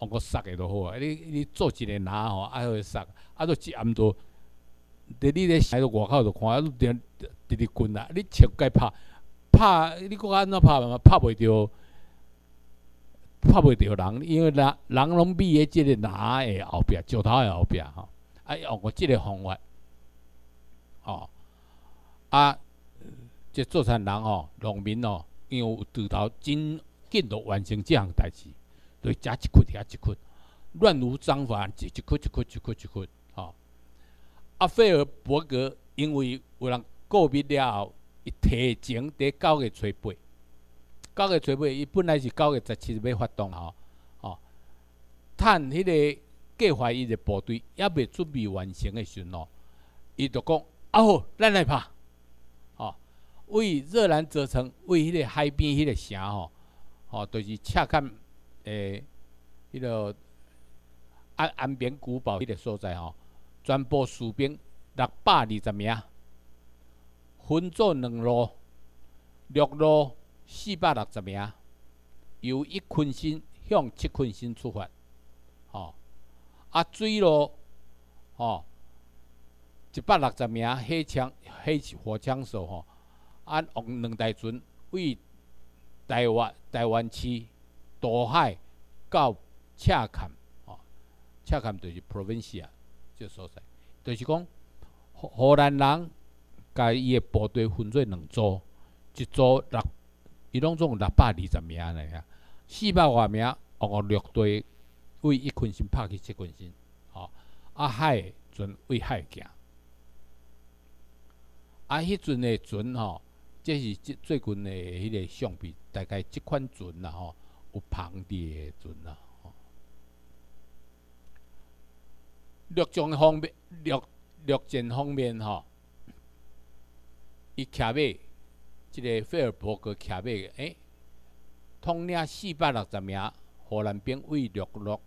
用个塞诶都好啊！你你做一个拿吼，爱互塞，啊，都一暗多，伫你咧喺外口就看，啊，直直直滚啊！你切该拍，拍你搁安怎拍嘛？拍袂着，拍袂着人，因为人人拢秘喺即个拿诶后壁，石头诶后壁吼，啊，用我即个方法，哦，啊，即做产人哦，农民哦，因为有拄头真。紧着完成这项代志，对，加一窟遐一窟，乱如章法，一一窟一窟一窟一窟，吼。阿费尔伯格因为有人告密了后，伊提前伫九月初八，九月初八，伊本来是九月十七日要发动吼，哦，趁迄个计划伊的部队还未准备完成的时候，伊就讲啊好，咱来拍，吼，为热兰泽城，为迄个海边迄个城吼。哦，就是恰看诶，迄个安安边古堡迄个所在吼，全部士兵六百二十名，分做两路，陆路四百六十名，由一昆新向七昆新出发，吼，啊水路，吼，一百六十名火枪火火枪手吼，啊用两台船为。台湾台湾区渡海到恰坎，哦，恰坎就是 province 啊，这所在，就是讲荷兰人甲伊诶部队分做两组，一组六，伊拢总六百二十名咧呀，四百外名用陆队为一群心拍去七群心，哦，啊海船为海行，啊迄阵诶船吼。这是最最近的迄个相片，大概即款船啦吼，有旁地的船啦。陆战方面，陆陆战方面吼，伊徛马，即个菲尔伯格徛马，诶，统领四百六十名荷兰兵为陆陆，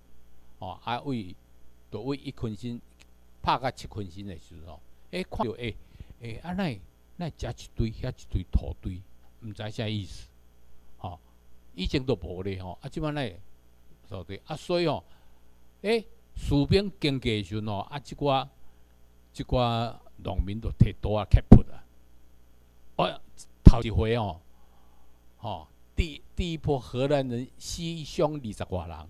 哦，啊为，都为一群星拍甲七群星的时候，诶，看到诶，诶，安尼。那加一堆，遐一堆土堆，毋知啥意思，吼，以前都无咧吼，啊，即摆咧，土堆，啊，所以吼，诶，士兵经过时阵吼，啊，即寡，即寡农民都摕刀啊，开扑啊，哦，头一回哦，吼，第第一波荷兰人死伤二十外人，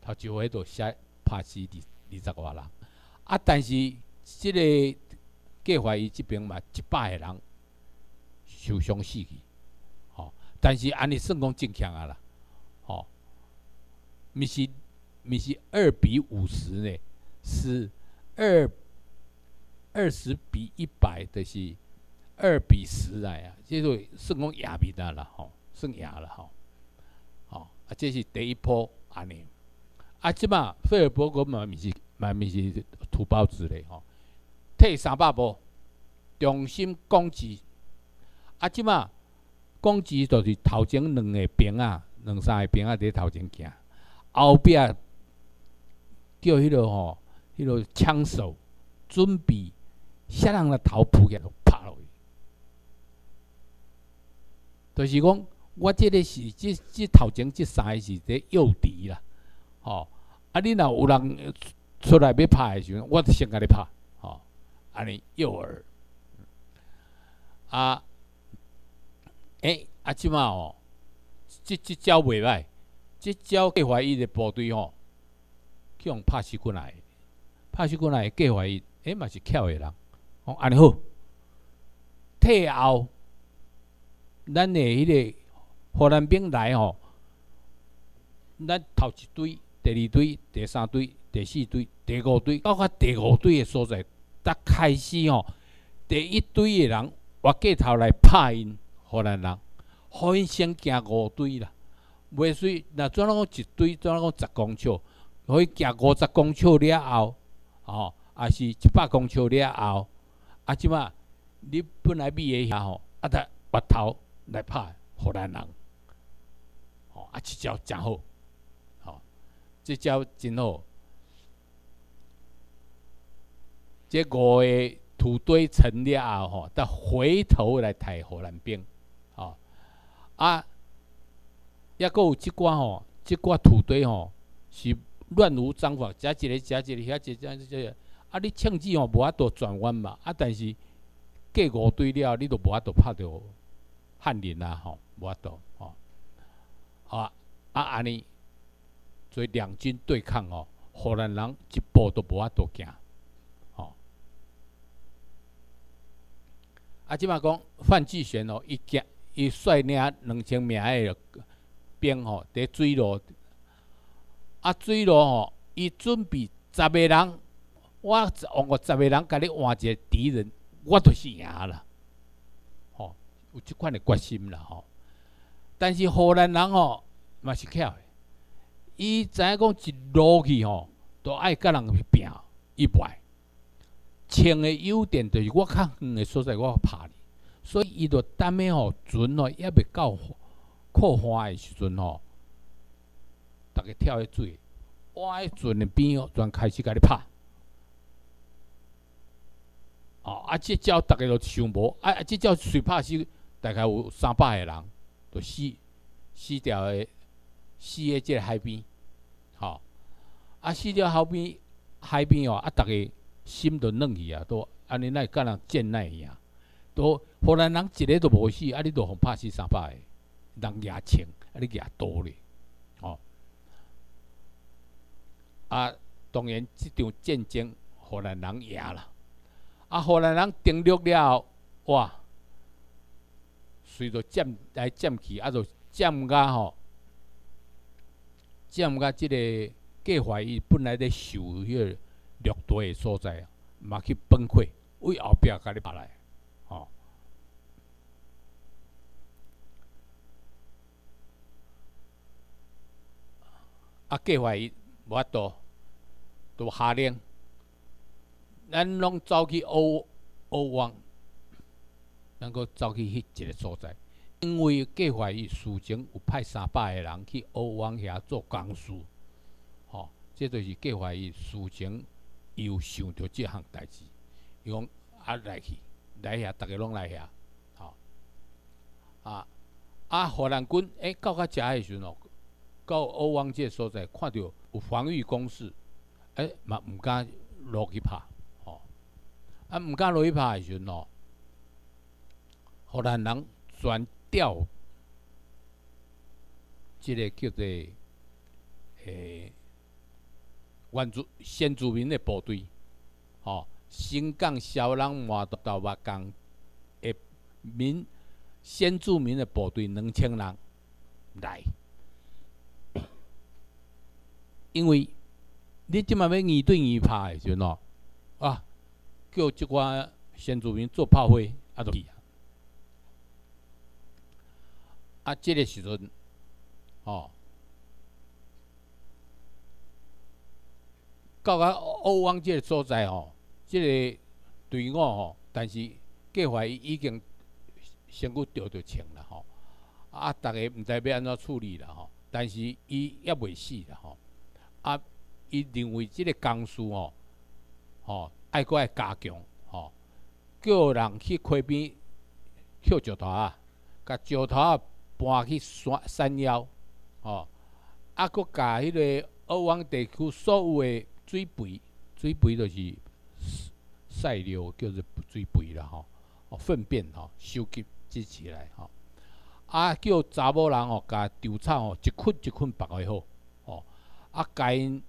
头一回都杀拍死二二十外人，啊，但是即个。计划伊即边嘛一百个人受伤死去，吼！但是安尼算讲正强啊啦，吼！毋是毋是二比五十呢，是二二十比一百，就是二比十来啊，即个算讲赢面啊啦，吼，算赢了吼，吼！啊，这是第一波安尼，啊，即嘛费尔伯格嘛毋是嘛毋是土包子咧，吼！退三百步，重新攻击。啊，即马攻击就是头前两个兵啊，两三个兵啊伫头前行，后壁叫迄个吼，迄个枪手准备杀人个头扑起来拍落去。就是讲，我即个是即即头前即三个是伫诱敌啦，吼。啊，你若有人出来要拍的时阵，我先甲你拍，安尼诱饵。啊，诶，啊，即马哦，即即招袂歹，即招计划伊的部队吼，去用拍死过来，拍死过来计划伊，诶嘛是巧的人，哦，安尼好，退后，咱的迄个荷兰兵来吼，咱头一队、第二队、第三队、第四队、第五队，包括第五队的所在，才开始吼，第一队的人。我过头来拍因荷兰人，互因先行五队啦。袂水，若怎讲一队，怎讲十公尺，互伊行五十公尺了后，吼，也是一百公尺了后，啊，即嘛你本来比诶遐吼，啊，得拔头来拍荷兰人，吼，啊，即招真好，吼，即招真好，即五个。土堆成了后，吼，再回头来抬荷兰兵，吼啊，抑阁有即寡吼，即寡土堆吼是乱无章法，遮一个遮一个，遐一遮一个，啊，你枪支吼无法度转弯嘛，啊，但是过五堆了，你都无法度拍着汉人啊，吼，无法度，吼，啊啊安尼，所以两军对抗哦，荷兰人一步都无法度行。啊，即马讲范志贤哦，伊惊伊率领两千名诶兵吼，伫水路啊，水路吼，伊准备十个人，我往个十个人甲你换一个敌人，我就是赢啦。吼，有即款诶决心啦吼。但是荷兰人吼嘛是巧诶，伊知影讲一路去吼，都爱甲人去拼伊败。枪的优点就是我较远的所在，我拍你，所以伊就等下吼船吼还未到靠岸的时阵吼，逐个跳去水，我迄船的边哦，全开始甲你拍。哦，啊，即招逐个都想无，啊，即招水拍死大概有三百个人，就死死掉的，死喺即个海边，吼，啊，死掉海边海边哦，啊，逐个。心都软去啊！都安尼，会甲人贱奈样，都荷兰人一个都无死，啊！你都互拍死三百个，人牙轻，啊！你牙多咧，哦。啊，当然，即场战争荷兰人赢啦。啊，荷兰人登陆了，哇！随着占来占去，啊，就占甲吼，占甲即个计划伊本来咧受迄个。掠夺的所在啊，嘛去崩溃，为后壁甲你拍来，吼。啊，计划伊无法度，都下令，咱拢走去欧欧王，能够走去迄一个所在，因为计划伊事前有派三百个人去欧王遐做工事，吼，这就是计划伊事前。伊有想着即项代志，伊讲啊来去来遐，逐个拢来遐，吼啊啊！荷兰军诶到较遮诶时阵哦，到欧王即所在，看着有防御工事，诶嘛毋敢落去拍，吼啊毋敢落去拍诶时阵哦，荷兰人全调即个叫做诶。原住先住民的部队，吼，新港、小人、麻到到北港的民先住民的部队两千人来，因为你即马要二对二拍的时阵哦，啊，叫即寡先住民做炮灰，啊，都去啊，啊，即个时阵，哦。到个欧王即个所在吼，即个队伍吼，但是计划已经先去调着枪了吼，啊，逐个毋知要安怎处理了吼，但是伊也未死啦吼，啊，伊认为即个江苏吼，吼爱国爱加强吼，叫人去溪边捡石头啊，甲石头啊搬去山山腰，吼，啊，搁甲迄个欧王地区所有诶。水肥水肥就是晒尿，叫做水肥啦吼。哦，粪便吼收集积起来吼。啊，叫查某人吼，甲稻草吼一捆一捆绑个好。吼。啊，甲因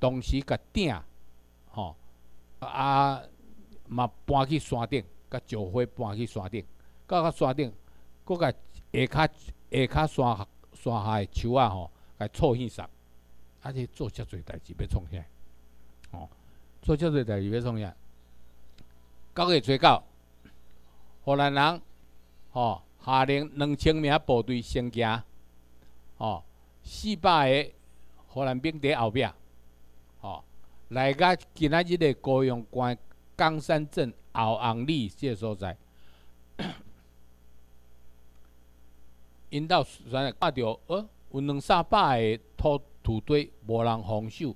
同时甲鼎吼，啊嘛搬去山顶，甲石灰搬去山顶，到甲山顶，搁甲下骹下骹山山下诶树仔吼，甲错起上，啊，且做遮侪代志要创啥？哦，做遮侪代志要创啥？九月初九，河南人吼下令两千名部队先行，吼四百个河南兵伫后壁，吼来甲今仔日的高阳关冈山镇后红里即个所在。因到原来看到，呃，有两三百个土土堆无人防守，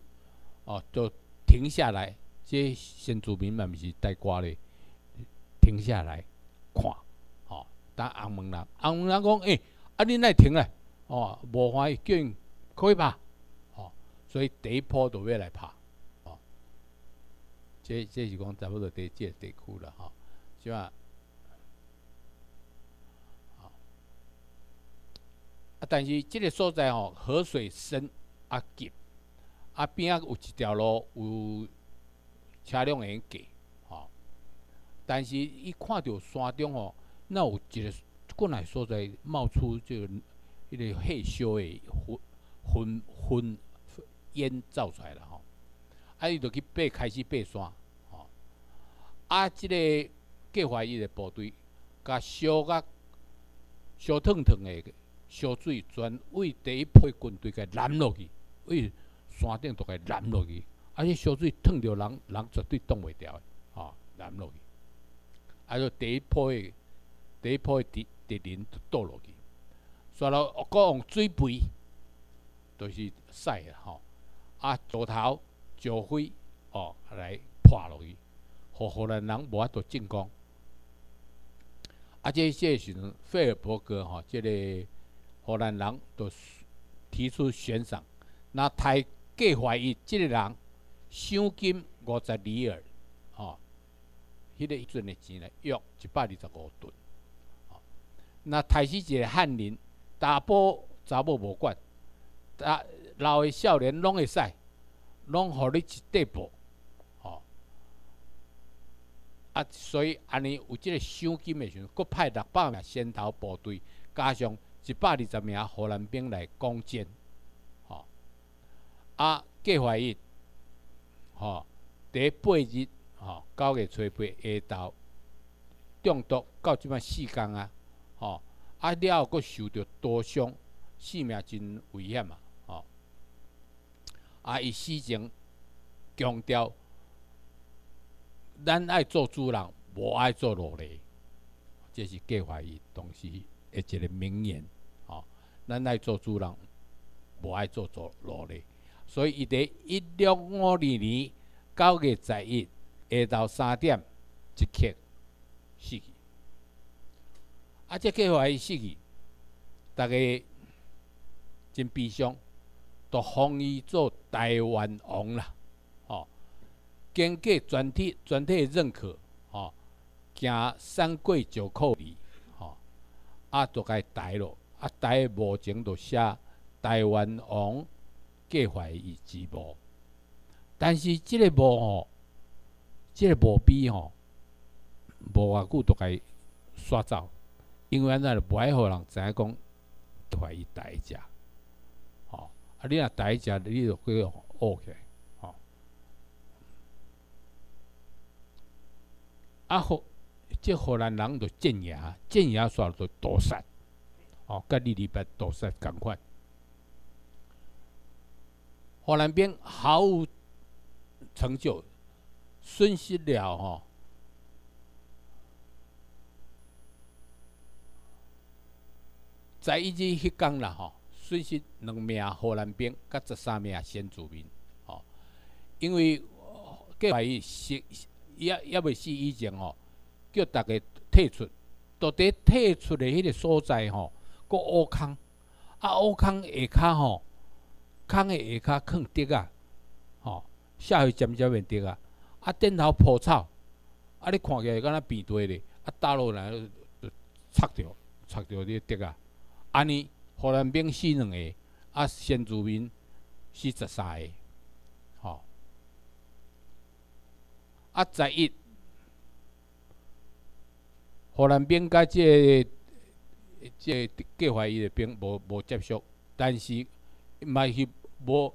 哦，就停下来。这先住民嘛，毋是带歌咧，停下来看，哦，等红门人，红门人讲，诶，啊，恁来停咧，哦，无欢喜，叫因可以拍，哦，所以第一波都要来拍，哦，这这是讲差不多第这地区了，吼，是吧？但是即个所在吼，河水深啊急，啊边仔有一条路有车辆会用过，吼。但是伊看到山中吼，那有一个过来所在冒出这个迄个火烧的熏熏熏烟走出来了吼，啊伊就去爬开始爬山，吼。啊即个计划伊的部队，甲烧甲烧烫烫的。烧水全为第一批军队给拦落去，为山顶都给拦落去，而且烧水烫着人，人绝对挡袂掉的，吼拦落去。啊，就第一批第一批敌敌人倒落去，所以咯，各用水杯，就是晒的吼。啊，石头、石灰，哦来破落去，互荷兰人无法度进攻。啊，这这时阵，费尔伯格吼，这个。荷兰人都提出悬赏，那太计怀疑即个人赏金五十里尔，吼，迄个一阵的钱咧约一百二十五吨，吼，那台死一个汉人，查甫查某无管，啊老的少年拢会使，拢互你一块布，吼，啊，所以安尼有即个赏金的时阵，佫派六百名先头部队，加上。一百二十名荷兰兵来攻坚，啊！计划日，吼第八日，吼九月初八下昼中毒到即摆四工啊，吼啊了后佫受着多伤，性命真危险啊，吼啊！伊死前强调，咱爱做主人，无爱做奴隶，这是计划日同时一个名言。吼咱爱做主人，无爱做做奴隶，所以伊伫一六五二年九月十一下昼三点一刻死去。啊，这计划伊死去，逐个真悲伤，都封伊做台湾王啦。吼，经过全体全体认可，吼，行三跪九叩礼，吼，啊，都该台咯。啊，台目前就写台湾王计划伊之墓，但是即个墓吼，即个墓碑吼，无偌久就该刷走，因为安尼就无爱互人知影讲怀疑台家，吼啊，你若台家，你就去学起来，吼啊，荷即荷兰人就镇压，镇压煞就屠杀。哦，甲你礼拜都是共款。荷兰兵毫无成就，损失了吼，在一日迄天啦吼，损失两名荷兰兵，甲十三名先住民，吼，因为计划伊死，也也未死以前吼，叫大家退出，到底退出的迄个所在吼。个乌坑，啊乌坑下骹吼，坑的下骹坑底啊，吼，下回渐渐会得啊。啊，顶头铺草，啊，你看起来敢若变地咧，啊，打落来就插着，插着你得啊。安尼，荷兰兵死两个，啊，先住民死十三个，吼。啊，十一，荷兰兵甲即个即个计划伊的兵无无接触，但是嘛是无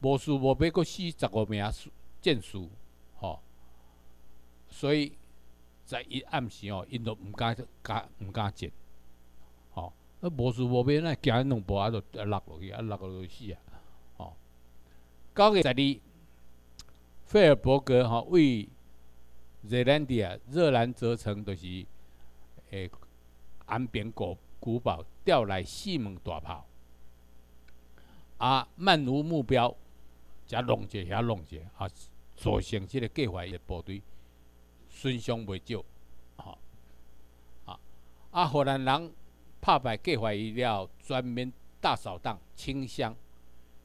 无事无必阁死十五名战士。吼，所以在一暗时哦，因都毋敢敢毋敢进，吼，啊无事无变，那行两步啊，就落落去，啊落落去死啊，吼。九月十二，费尔伯格吼为热兰地啊，热兰泽城就是诶安平古古堡调来四门大炮，啊漫无目标，遮弄者遐弄者啊。造成即个计划的部队，损伤未少，吼，啊，啊，荷兰人拍败计划伊了，全面大扫荡清乡，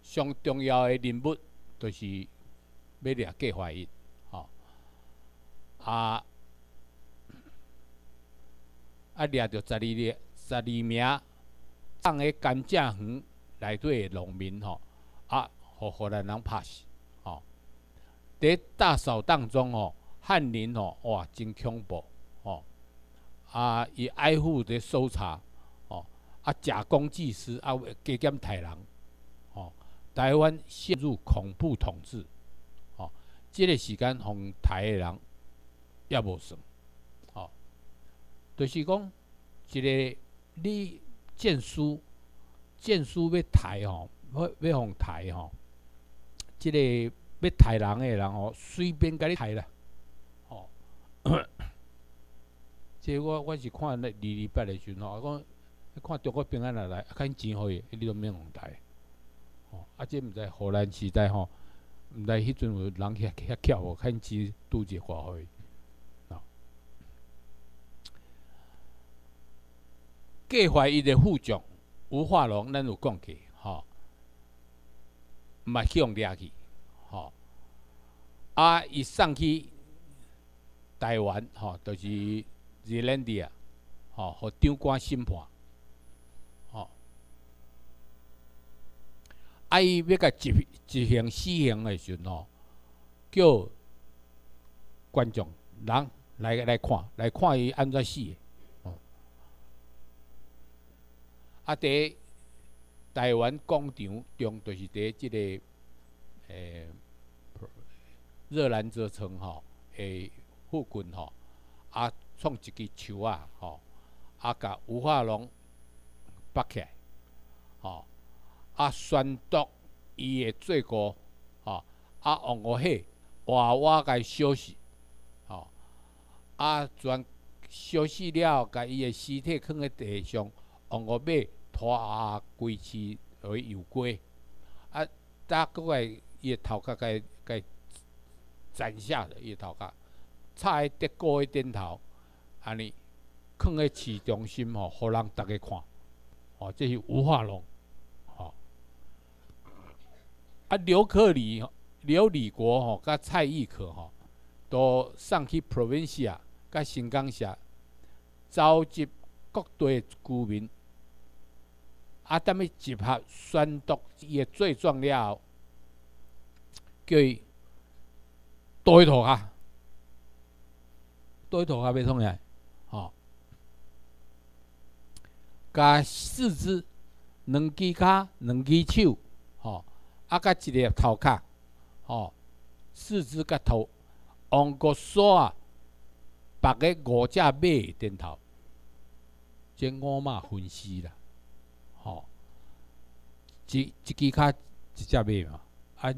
上重要的任务就是要掠计划伊，吼，啊，啊掠着十二个十二名放喺甘蔗园内底的农民，吼，啊，互荷兰人拍死。吼伫大扫荡中哦，汉林哦，哇，真恐怖哦！啊，伊爱护伫搜查哦，啊，假公济私啊，加减杀人哦，台湾陷入恐怖统治哦。即个时间，红台的人也无算吼，就是讲一个你剑书剑书要台吼，要要红台吼，即个。要杀人诶人吼，随便甲你杀啦，吼。即 我我是看咧二二八诶时阵吼，讲看中国兵安来来，看钱互伊，你都免互杀。吼，啊，即毋知荷兰时代吼，毋知迄阵有人遐遐巧无，看钱拄一寡互伊。计划伊诶副将吴化龙，咱有讲过，吼，毋系去互掠去。吼，啊，伊送去台湾，吼，就是热兰地啊，吼，互长官审判，吼，啊，伊要甲执执行死刑诶时阵吼，叫观众人来来看，来看伊安怎死，哦，啊，伫台湾广场中，就是伫即个。诶，热兰遮城吼，诶附近吼，啊创一支树啊，吼，啊甲吴化龙绑起来，吼，啊宣读伊诶罪过，吼，啊往我迄活活甲伊烧死，吼，啊全烧死了，甲伊诶尸体放喺地上，往我尾拖啊归去为油锅，啊搭过来。伊个头壳该该斩下的，伊个头壳。插喺德国个顶头，安尼放喺市中心吼，互人逐个看，哦，这是吴化龙，吼，啊，刘克礼、刘礼国吼，甲蔡义可吼，都上去 provincia，甲新港社召集各地的居民，啊，踮咪集合宣读伊个罪状了。叫伊倒去涂骹，倒去涂骹要创啥？吼，甲四肢、两只骹、两只手，吼，啊，甲一个头壳，吼，四肢甲头，往个锁绑个五只马顶头，即五马分尸啦，一一只骹一只马嘛，啊，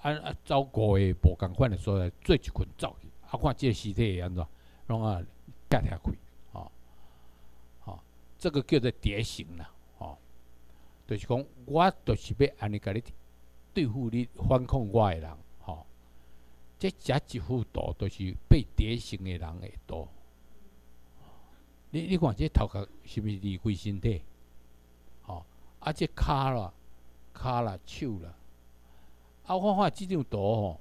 啊啊！走过诶，无共款诶，所在做一群走去，啊，看即个尸体会安怎，拢啊割下开，吼，吼，这个叫做蝶形啦，吼，就是讲我就是要安尼甲你对付你反抗我诶人，吼，这遮一幅图都是被蝶形诶人会多。你你看这头壳是毋是离开身体？吼，啊，这骹咯、骹啦、手啦。啊，我看看即张图吼，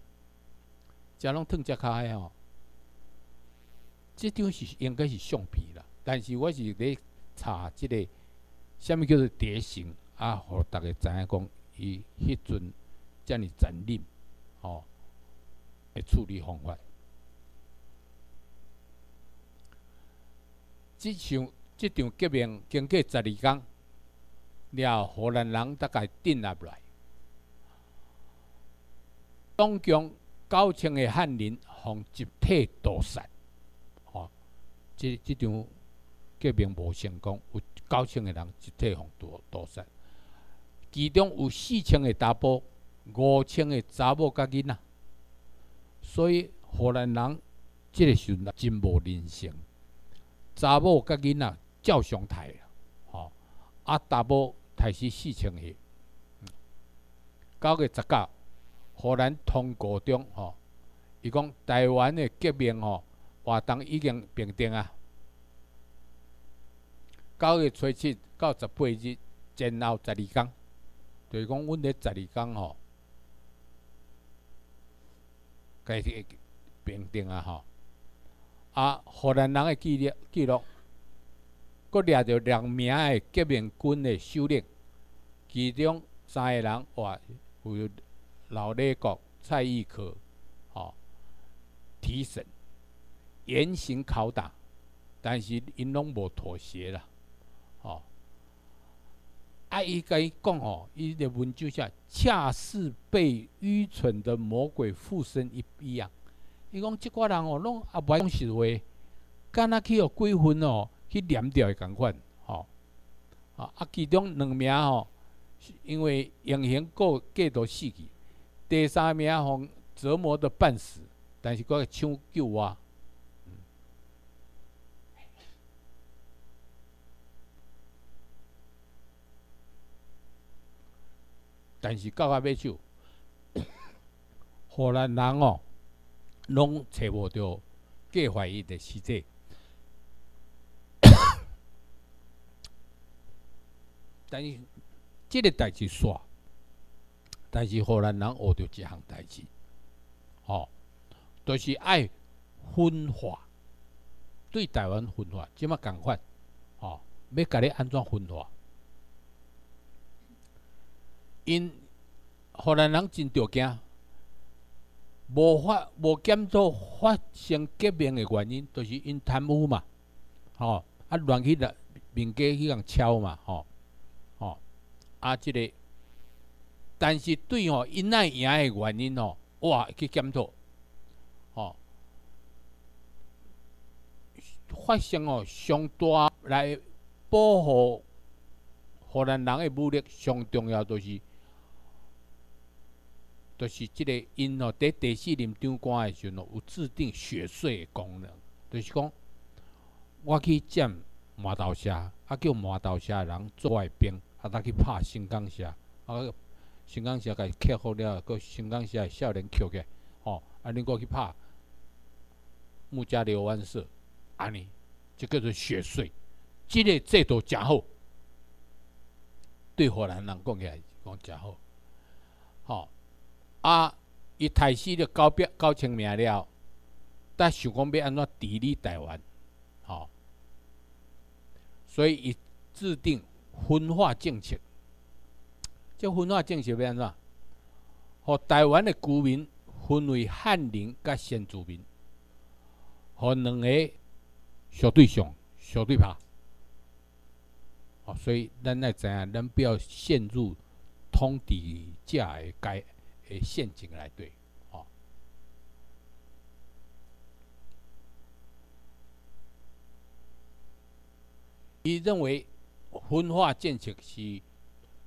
遮拢脱遮骹诶吼，即张是应该是橡皮啦，但是我是咧查即个，啥物叫做蝶形啊，互逐个知影讲，伊迄阵遮尔残忍，吼，诶处理方法。即场即场革命经过十二工了，荷兰人大概镇压来，总共九千个汉人互集体屠杀，吼！即即场革命无成功，有九千个人集体互屠屠杀，其中有四千个查甫，五千个查某甲囡仔，所以荷兰人即个时阵真无人性。查某甲囡仔照常杀，啊，达波杀死四千个。九月十九，荷兰通过中，吼，伊讲台湾的革命，吼，活动已经平定啊。九月初七到十八日前后十二天，就是讲阮咧十二天，吼，该平定啊，吼。啊，荷兰人的记录记录，佫掠着两名的革命军的首领，其中三个人哇有老内阁蔡义可，吼提审严刑拷打，但是因拢无妥协啦，吼。啊，伊甲伊讲吼，伊的文章下恰似被愚蠢的魔鬼附身一一样。伊讲即寡人哦，拢也无讲实话，敢若去互鬼魂哦去念掉的共款，吼，啊，啊，其中两名吼，因为英雄过过度死去，第三名互折磨的半死，但是个抢救我，但是到尾手，荷兰人哦。拢找无着计怀疑的尸体，但是即个代志煞，但是荷兰人学着一项代志，吼，就是爱分化，对台湾分化，即马共款，吼，要甲你安怎分化？因荷兰人真着惊。无法无检讨发生革命的原因，就是因贪污嘛，吼啊乱去人民家去共敲嘛，吼啊即个，但是对吼因爱赢的原因吼，哇去检讨，吼发生哦上大来保护荷兰人的武力，上重要就是。就是即个因哦，伫第四任长官的时阵哦，有制定血税的功能，就是讲我去占麻豆社，啊叫麻豆社人做外兵，啊去拍新港社，啊新港社甲伊克好了，个新港社诶少年扣起，吼，啊恁过去拍木家刘湾社，安尼，即叫做血税，即个制度诚好，对荷兰人讲起来讲诚好，吼。啊！伊太死了高标高清名了，但想讲要安怎治理台湾，吼，所以伊制定分化政策。这分化政策要安怎？互台湾的居民分为汉人甲先住民，互两个相对象、相对拍。哦，所以咱来知影，咱不要陷入通敌者的该。诶，陷阱来对，哦。伊认为分化政策是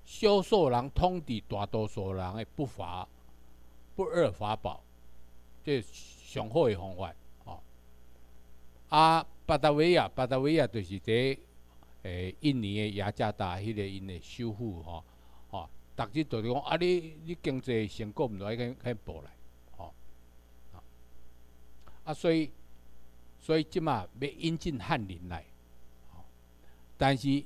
少数人统治大多数人的不法不二法宝，这上好的方法，哦。啊，巴达维亚，巴达维亚就是在诶印尼的雅加达迄个因的首富，吼。逐日都是讲啊，你你经济成果毋来，去去报来，吼，啊，所以所以即马要引进汉人来吼，但是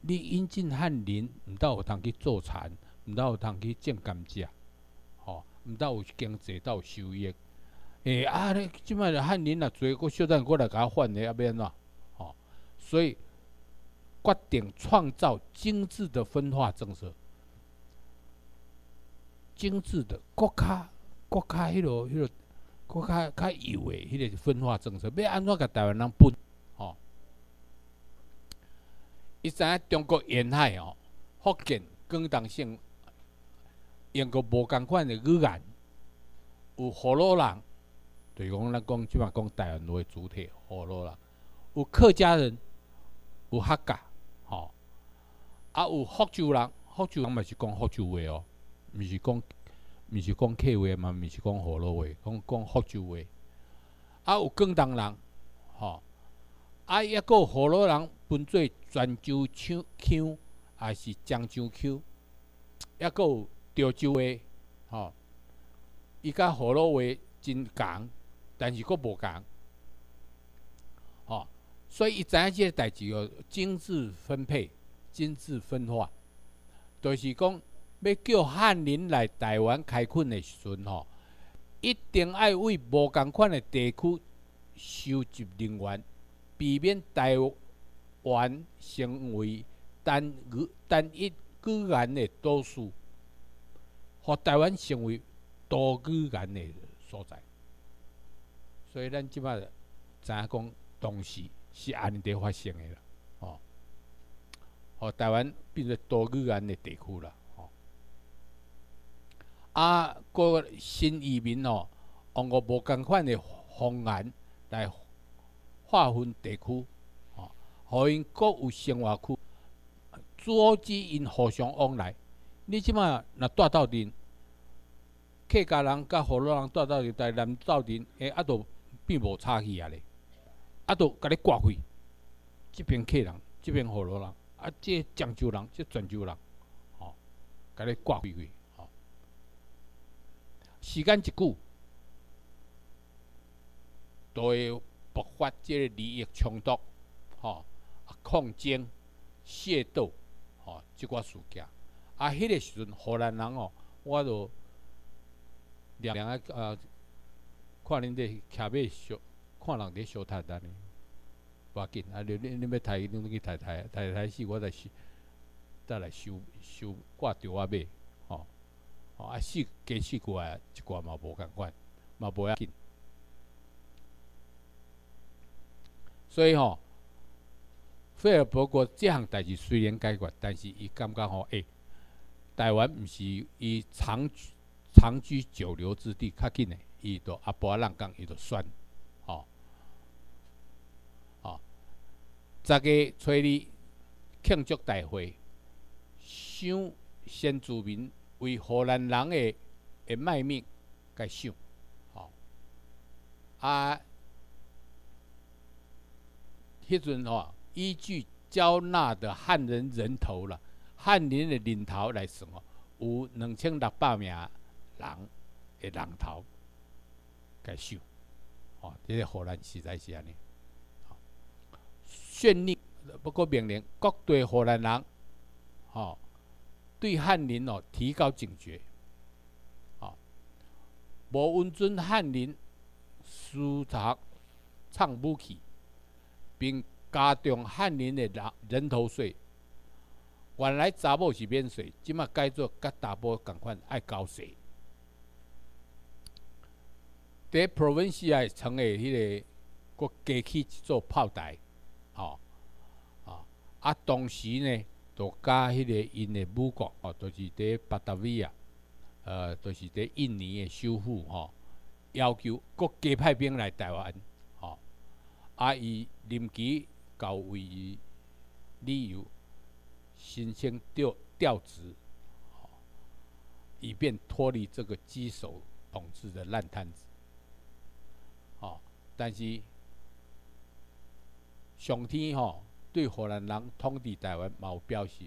你引进汉人，毋到有通去做田，毋到有通去种甘蔗，吼，毋但有经济，才有收益。诶啊，你即摆的汉人啊，做个小等过来甲我换的，要变怎？吼，所以决定创造精致的分化政策，精致的国卡国卡迄落迄落国较较有诶迄个分化政策，要安怎甲台湾人分？吼，伊知影中国沿海哦，福建广东省。用个无共款的语言，有河洛人，就是讲咱讲即摆讲台湾话主体河洛人，有客家人，有客家，吼，啊有福州人，福州人嘛是讲福州话哦，毋是讲毋是讲客话嘛，毋是讲河洛话，讲讲福州话，啊有广东人，吼，啊抑个河洛人分做泉州腔腔，还是漳州腔，抑个有。潮州话，吼，伊甲河洛话真共，但是佫无共，吼，所以伊知影即个代志哦，精致分配、精致分化，就是讲要叫汉人来台湾开垦的时阵吼，一定爱为无共款的地区收集人员，避免台湾成为单语单一语言的多数。互台湾成为多语言的所在，所以咱即摆知影讲，当时是安尼伫发生的啦，吼，互台湾变做多语言的地区啦，吼。啊，个新移民哦，用个无共款的方言来划分地区，互因各有生活区，阻止因互相往来。你即摆若带到阵。客家人甲河洛人住到伫台南斗阵，诶，啊，都并无差异啊咧，啊，都甲你挂开。即边客人，即边河洛人，啊，即漳州人，即泉州人，吼，甲你挂开开，吼。时间一久，都会爆发即个利益冲突，吼，抗争、械斗，吼，即寡事件。啊，迄个时阵，荷兰人哦，我都。两两个呃，看恁伫徛马小，看人伫小摊单呢，无要紧啊！你你你要抬，你去抬抬抬抬死，我再死，再来收收挂吊啊马，吼，吼啊死加死过来一挂嘛无共款，嘛无要紧。所以吼，费尔伯格这项代志虽然解决，但是伊感觉吼，诶，台湾毋是伊长居。长居久留之地，较紧诶，伊都阿伯浪讲，伊都选，吼，吼，十个催你庆祝大会，想先住民为荷兰人诶诶卖命，该想，吼，啊，迄阵吼，依据交纳的汉人人头了，汉人的领头来算哦，有两千六百名。人的人头该收，哦，这个荷兰实在是安尼，宣令不过命令各地荷兰人，哦，对汉人哦提高警觉，哦，无温准汉人私藏藏武器，并加重汉人的人人头税。原来查某是免税，即马改做甲查甫共款爱交税。伫 province 啊，成诶迄个国加起一座炮台，吼，啊，啊，当时呢，就加迄个因诶母国，哦，就是伫巴达维亚，呃，就是伫印尼诶首府，吼，要求国加派兵来台湾，吼，啊，以任期高位于理由，申请调调职，以便脱离这个基手统治的烂摊子。但是，上天吼对荷兰人统治台湾嘛有表示，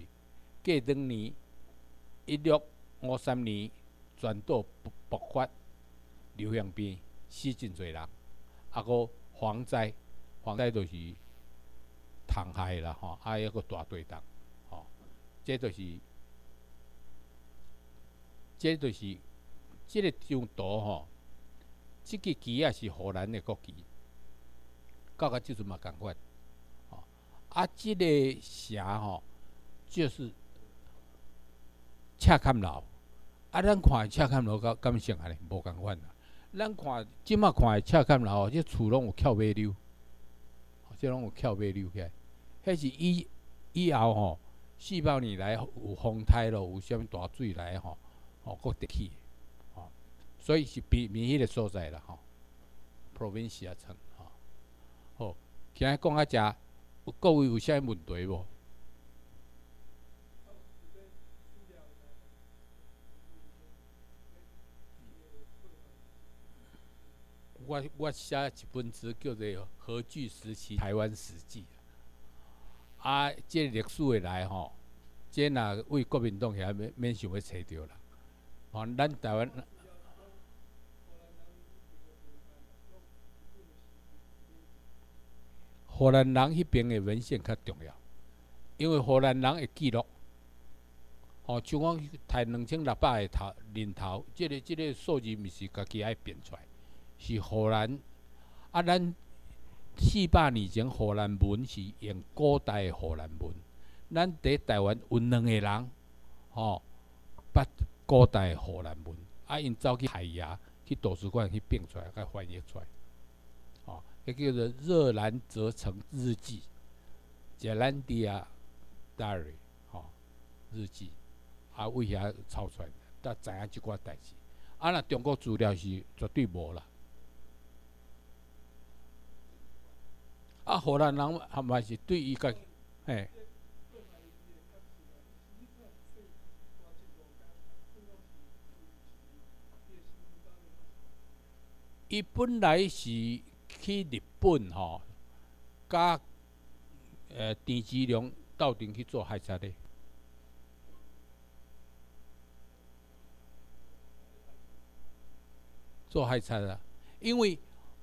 过两年一六五三年全岛爆发流行病，死真侪人，啊个蝗灾，蝗灾就是虫害啦吼，啊一个大对档，吼，这就是，这就是即个张图吼，即个旗啊是荷兰的国旗，到个即阵嘛共款。吼，啊，即个蛇吼，就是赤坎楼。啊，咱看赤坎楼甲敢像安尼无共款啦。咱看即马看的赤坎楼，即厝拢有翘马溜，即拢有翘尾溜起来。迄是以以后吼，四百年来有风台咯，有啥物大水来吼，吼搁得起。所以是比明迄个所在啦，吼，province 啊称，吼，好，今日讲啊遮，各位有啥问题无？我我写一本书叫做《何惧时期台湾史记》，啊即历史诶来吼，即若为国民党遐免免想要找着啦，吼，咱台湾。荷兰人迄边的文献较重要，因为荷兰人会记录，哦，像讲台两千六百个头人头，即个即个数字毋是家己爱编出来，是荷兰啊，咱四百年前荷兰文是用古代的荷兰文，咱伫台湾有两个人，吼，捌古代的荷兰文，啊，因走去海牙去图书馆去编出来，甲翻译出来吼。迄叫做《热兰泽城日记》（Jalandia Diary） 吼，日记啊，为遐抄出来，才知影即寡代志。啊，若中国资料是绝对无啦。啊，荷兰人还嘛是对伊个，嘿。伊本来是。去日本吼，甲呃田志良斗阵去做海贼的，做海贼啊！因为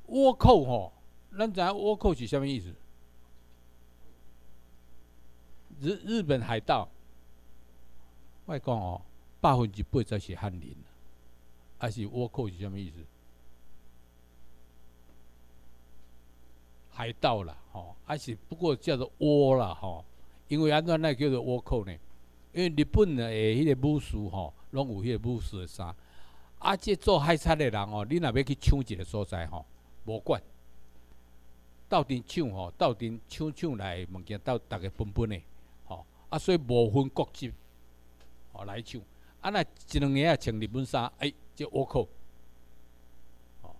倭寇吼，咱知影倭寇是啥物意思？日日本海盗，我讲哦，百分之八十是汉人，还是倭寇是啥物意思？海盗啦，吼，还是不过叫做倭啦，吼，因为安怎那叫做倭寇呢？因为日本的迄个武士吼，拢有迄个武士的衫，啊，即做海贼的人哦，你若要去抢一个所在吼，无管，斗阵抢吼，斗阵抢抢来物件，斗逐个分分的，吼，啊，所以无分国籍，吼来抢，啊，若一两个啊穿日本衫，哎，即倭寇，吼，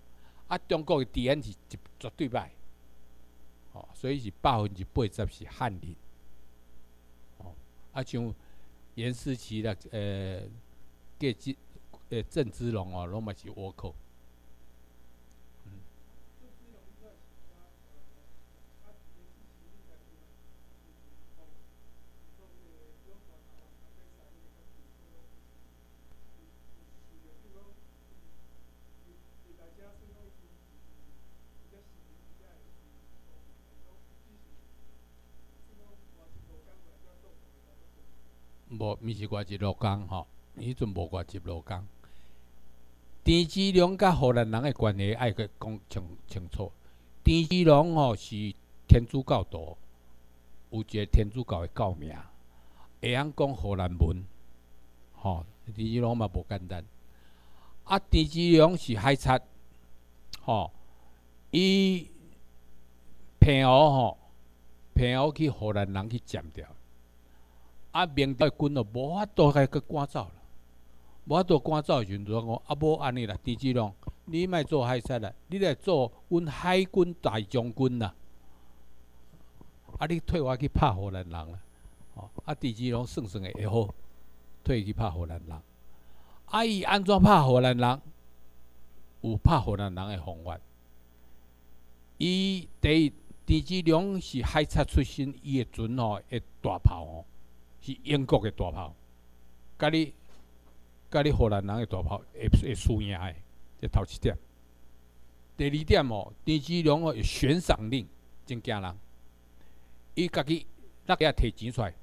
啊，中国的治安是绝对歹。哦，所以是百分之八十是汉人，哦，啊像严思琪啦，呃，计之，呃，郑芝龙哦，拢嘛是倭寇。无，毋是外籍劳工吼，迄阵无外籍劳工。田志龙甲荷兰人诶关系爱去讲清清楚。田志龙吼是天主教徒，有一个天主教诶教名，会晓讲荷兰文，吼。田志龙嘛无简单。啊，田志龙是海贼，吼，伊骗我吼，骗我去荷兰人去占掉。啊，明朝军哦，无法度甲佮赶走啦，无法度赶走时，阵就讲啊，无安尼啦，狄志龙，你莫做海贼啦，你来做阮海军大将军啦。啊，你退我去拍荷兰人啦，哦，啊，狄志龙算算会好，退去拍荷兰人。啊，伊安怎拍荷兰人？有拍荷兰人的方法。伊第，狄志龙是海贼出身，伊的船哦会大炮哦。是英国的大炮，甲你甲你荷兰人的大炮会会输赢的，这头一点。第二点哦，田志龙哦悬赏令，真惊人。伊家己那个也摕钱出来，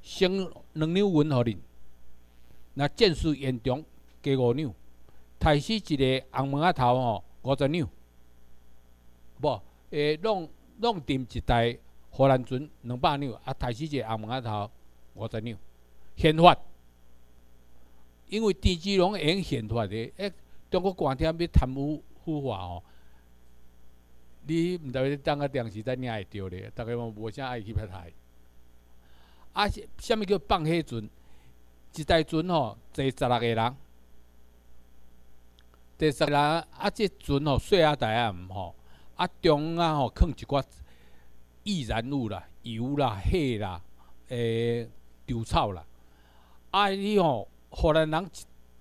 升两两银互恁。那战事严重，加五两，台死一个红毛仔头吼五十两，无诶，弄弄沉一台荷兰船两百两，啊，台死一个红毛仔头五十两，宪法，因为郑芝龙用宪法的，诶，中国官厅要贪污腐化哦。你毋知要当个电视在领会着咧，逐个嘛无啥爱去拍台。啊，啥物叫放火船？一台船吼坐十六个人，坐十人啊，这船吼细啊台啊毋吼，啊中啊吼放一寡易燃物啦、油啦、火啦、诶稻草啦。啊，你吼荷兰人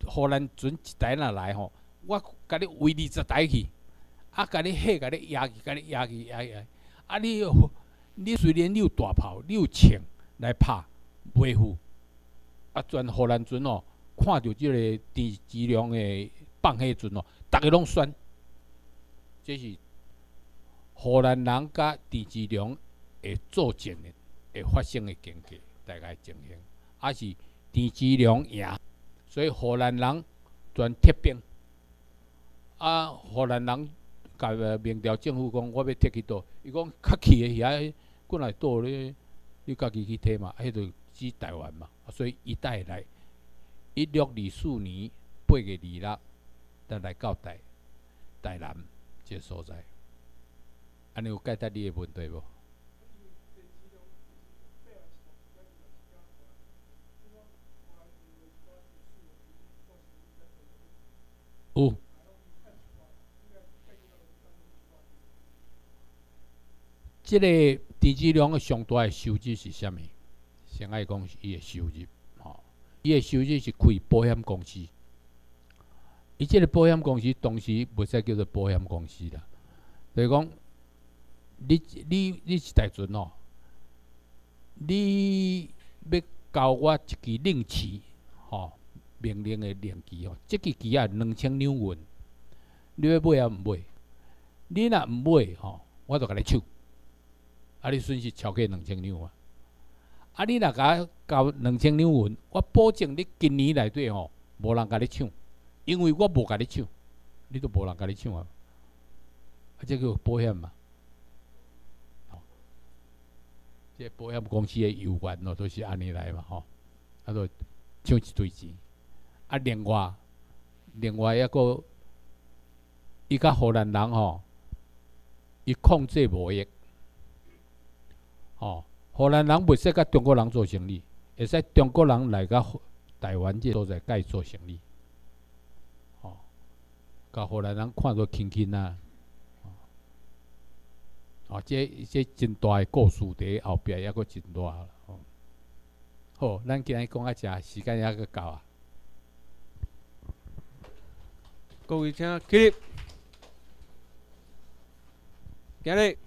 荷兰船一台若来吼，我甲你围二十台去。啊！甲你火，甲你压去，甲你压去，压压。啊！你你虽然你有大炮，你有枪来拍，袂赴。啊！全荷兰船哦，看着即个电质量的放火船哦，逐个拢选。这是荷兰人甲电质量会作战的，会发生的经过大概情形，啊是电质量赢，所以荷兰人全撤兵。啊！荷兰人。甲明朝政府讲，我要撤去倒，伊讲较气的遐，过来倒咧，你家己去摕嘛，迄著指台湾嘛，所以一代来一六二四年八月二六，才来到台台南这所在，安尼有解答你的问题无？有。即个电子量上大诶收入是虾物？先爱讲伊诶收入，吼，伊诶收入是开保险公司。伊即个保险公司当时袂使叫做保险公司啦，就是讲，你你你是台船哦，你要交我一支令旗，吼，命令的令旗哦，即支旗啊两千两银，你要买啊毋买？你若毋买吼，我就甲你抢。啊！你损失超过两千两啊！啊！你若甲交两千两银，我保证你今年内底吼无人甲你抢，因为我无甲你抢，你都无人甲你抢啊！啊，这叫保险嘛？这保险公司的有关咯，都是安尼来嘛吼，啊，都抢一堆钱。啊，另外，另外一个，伊甲荷兰人吼，伊控制贸易。哦，荷兰人袂使甲中国人做生意，会使中国人来甲台湾这所在甲伊做生意。哦，甲荷兰人看做轻轻啊。哦，这这真大诶故事伫后壁，抑阁真大。哦，好，咱今日讲啊，遮时间抑阁到啊。各位请起立，今日。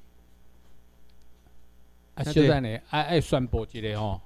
啊，小等下，爱爱宣布一个吼。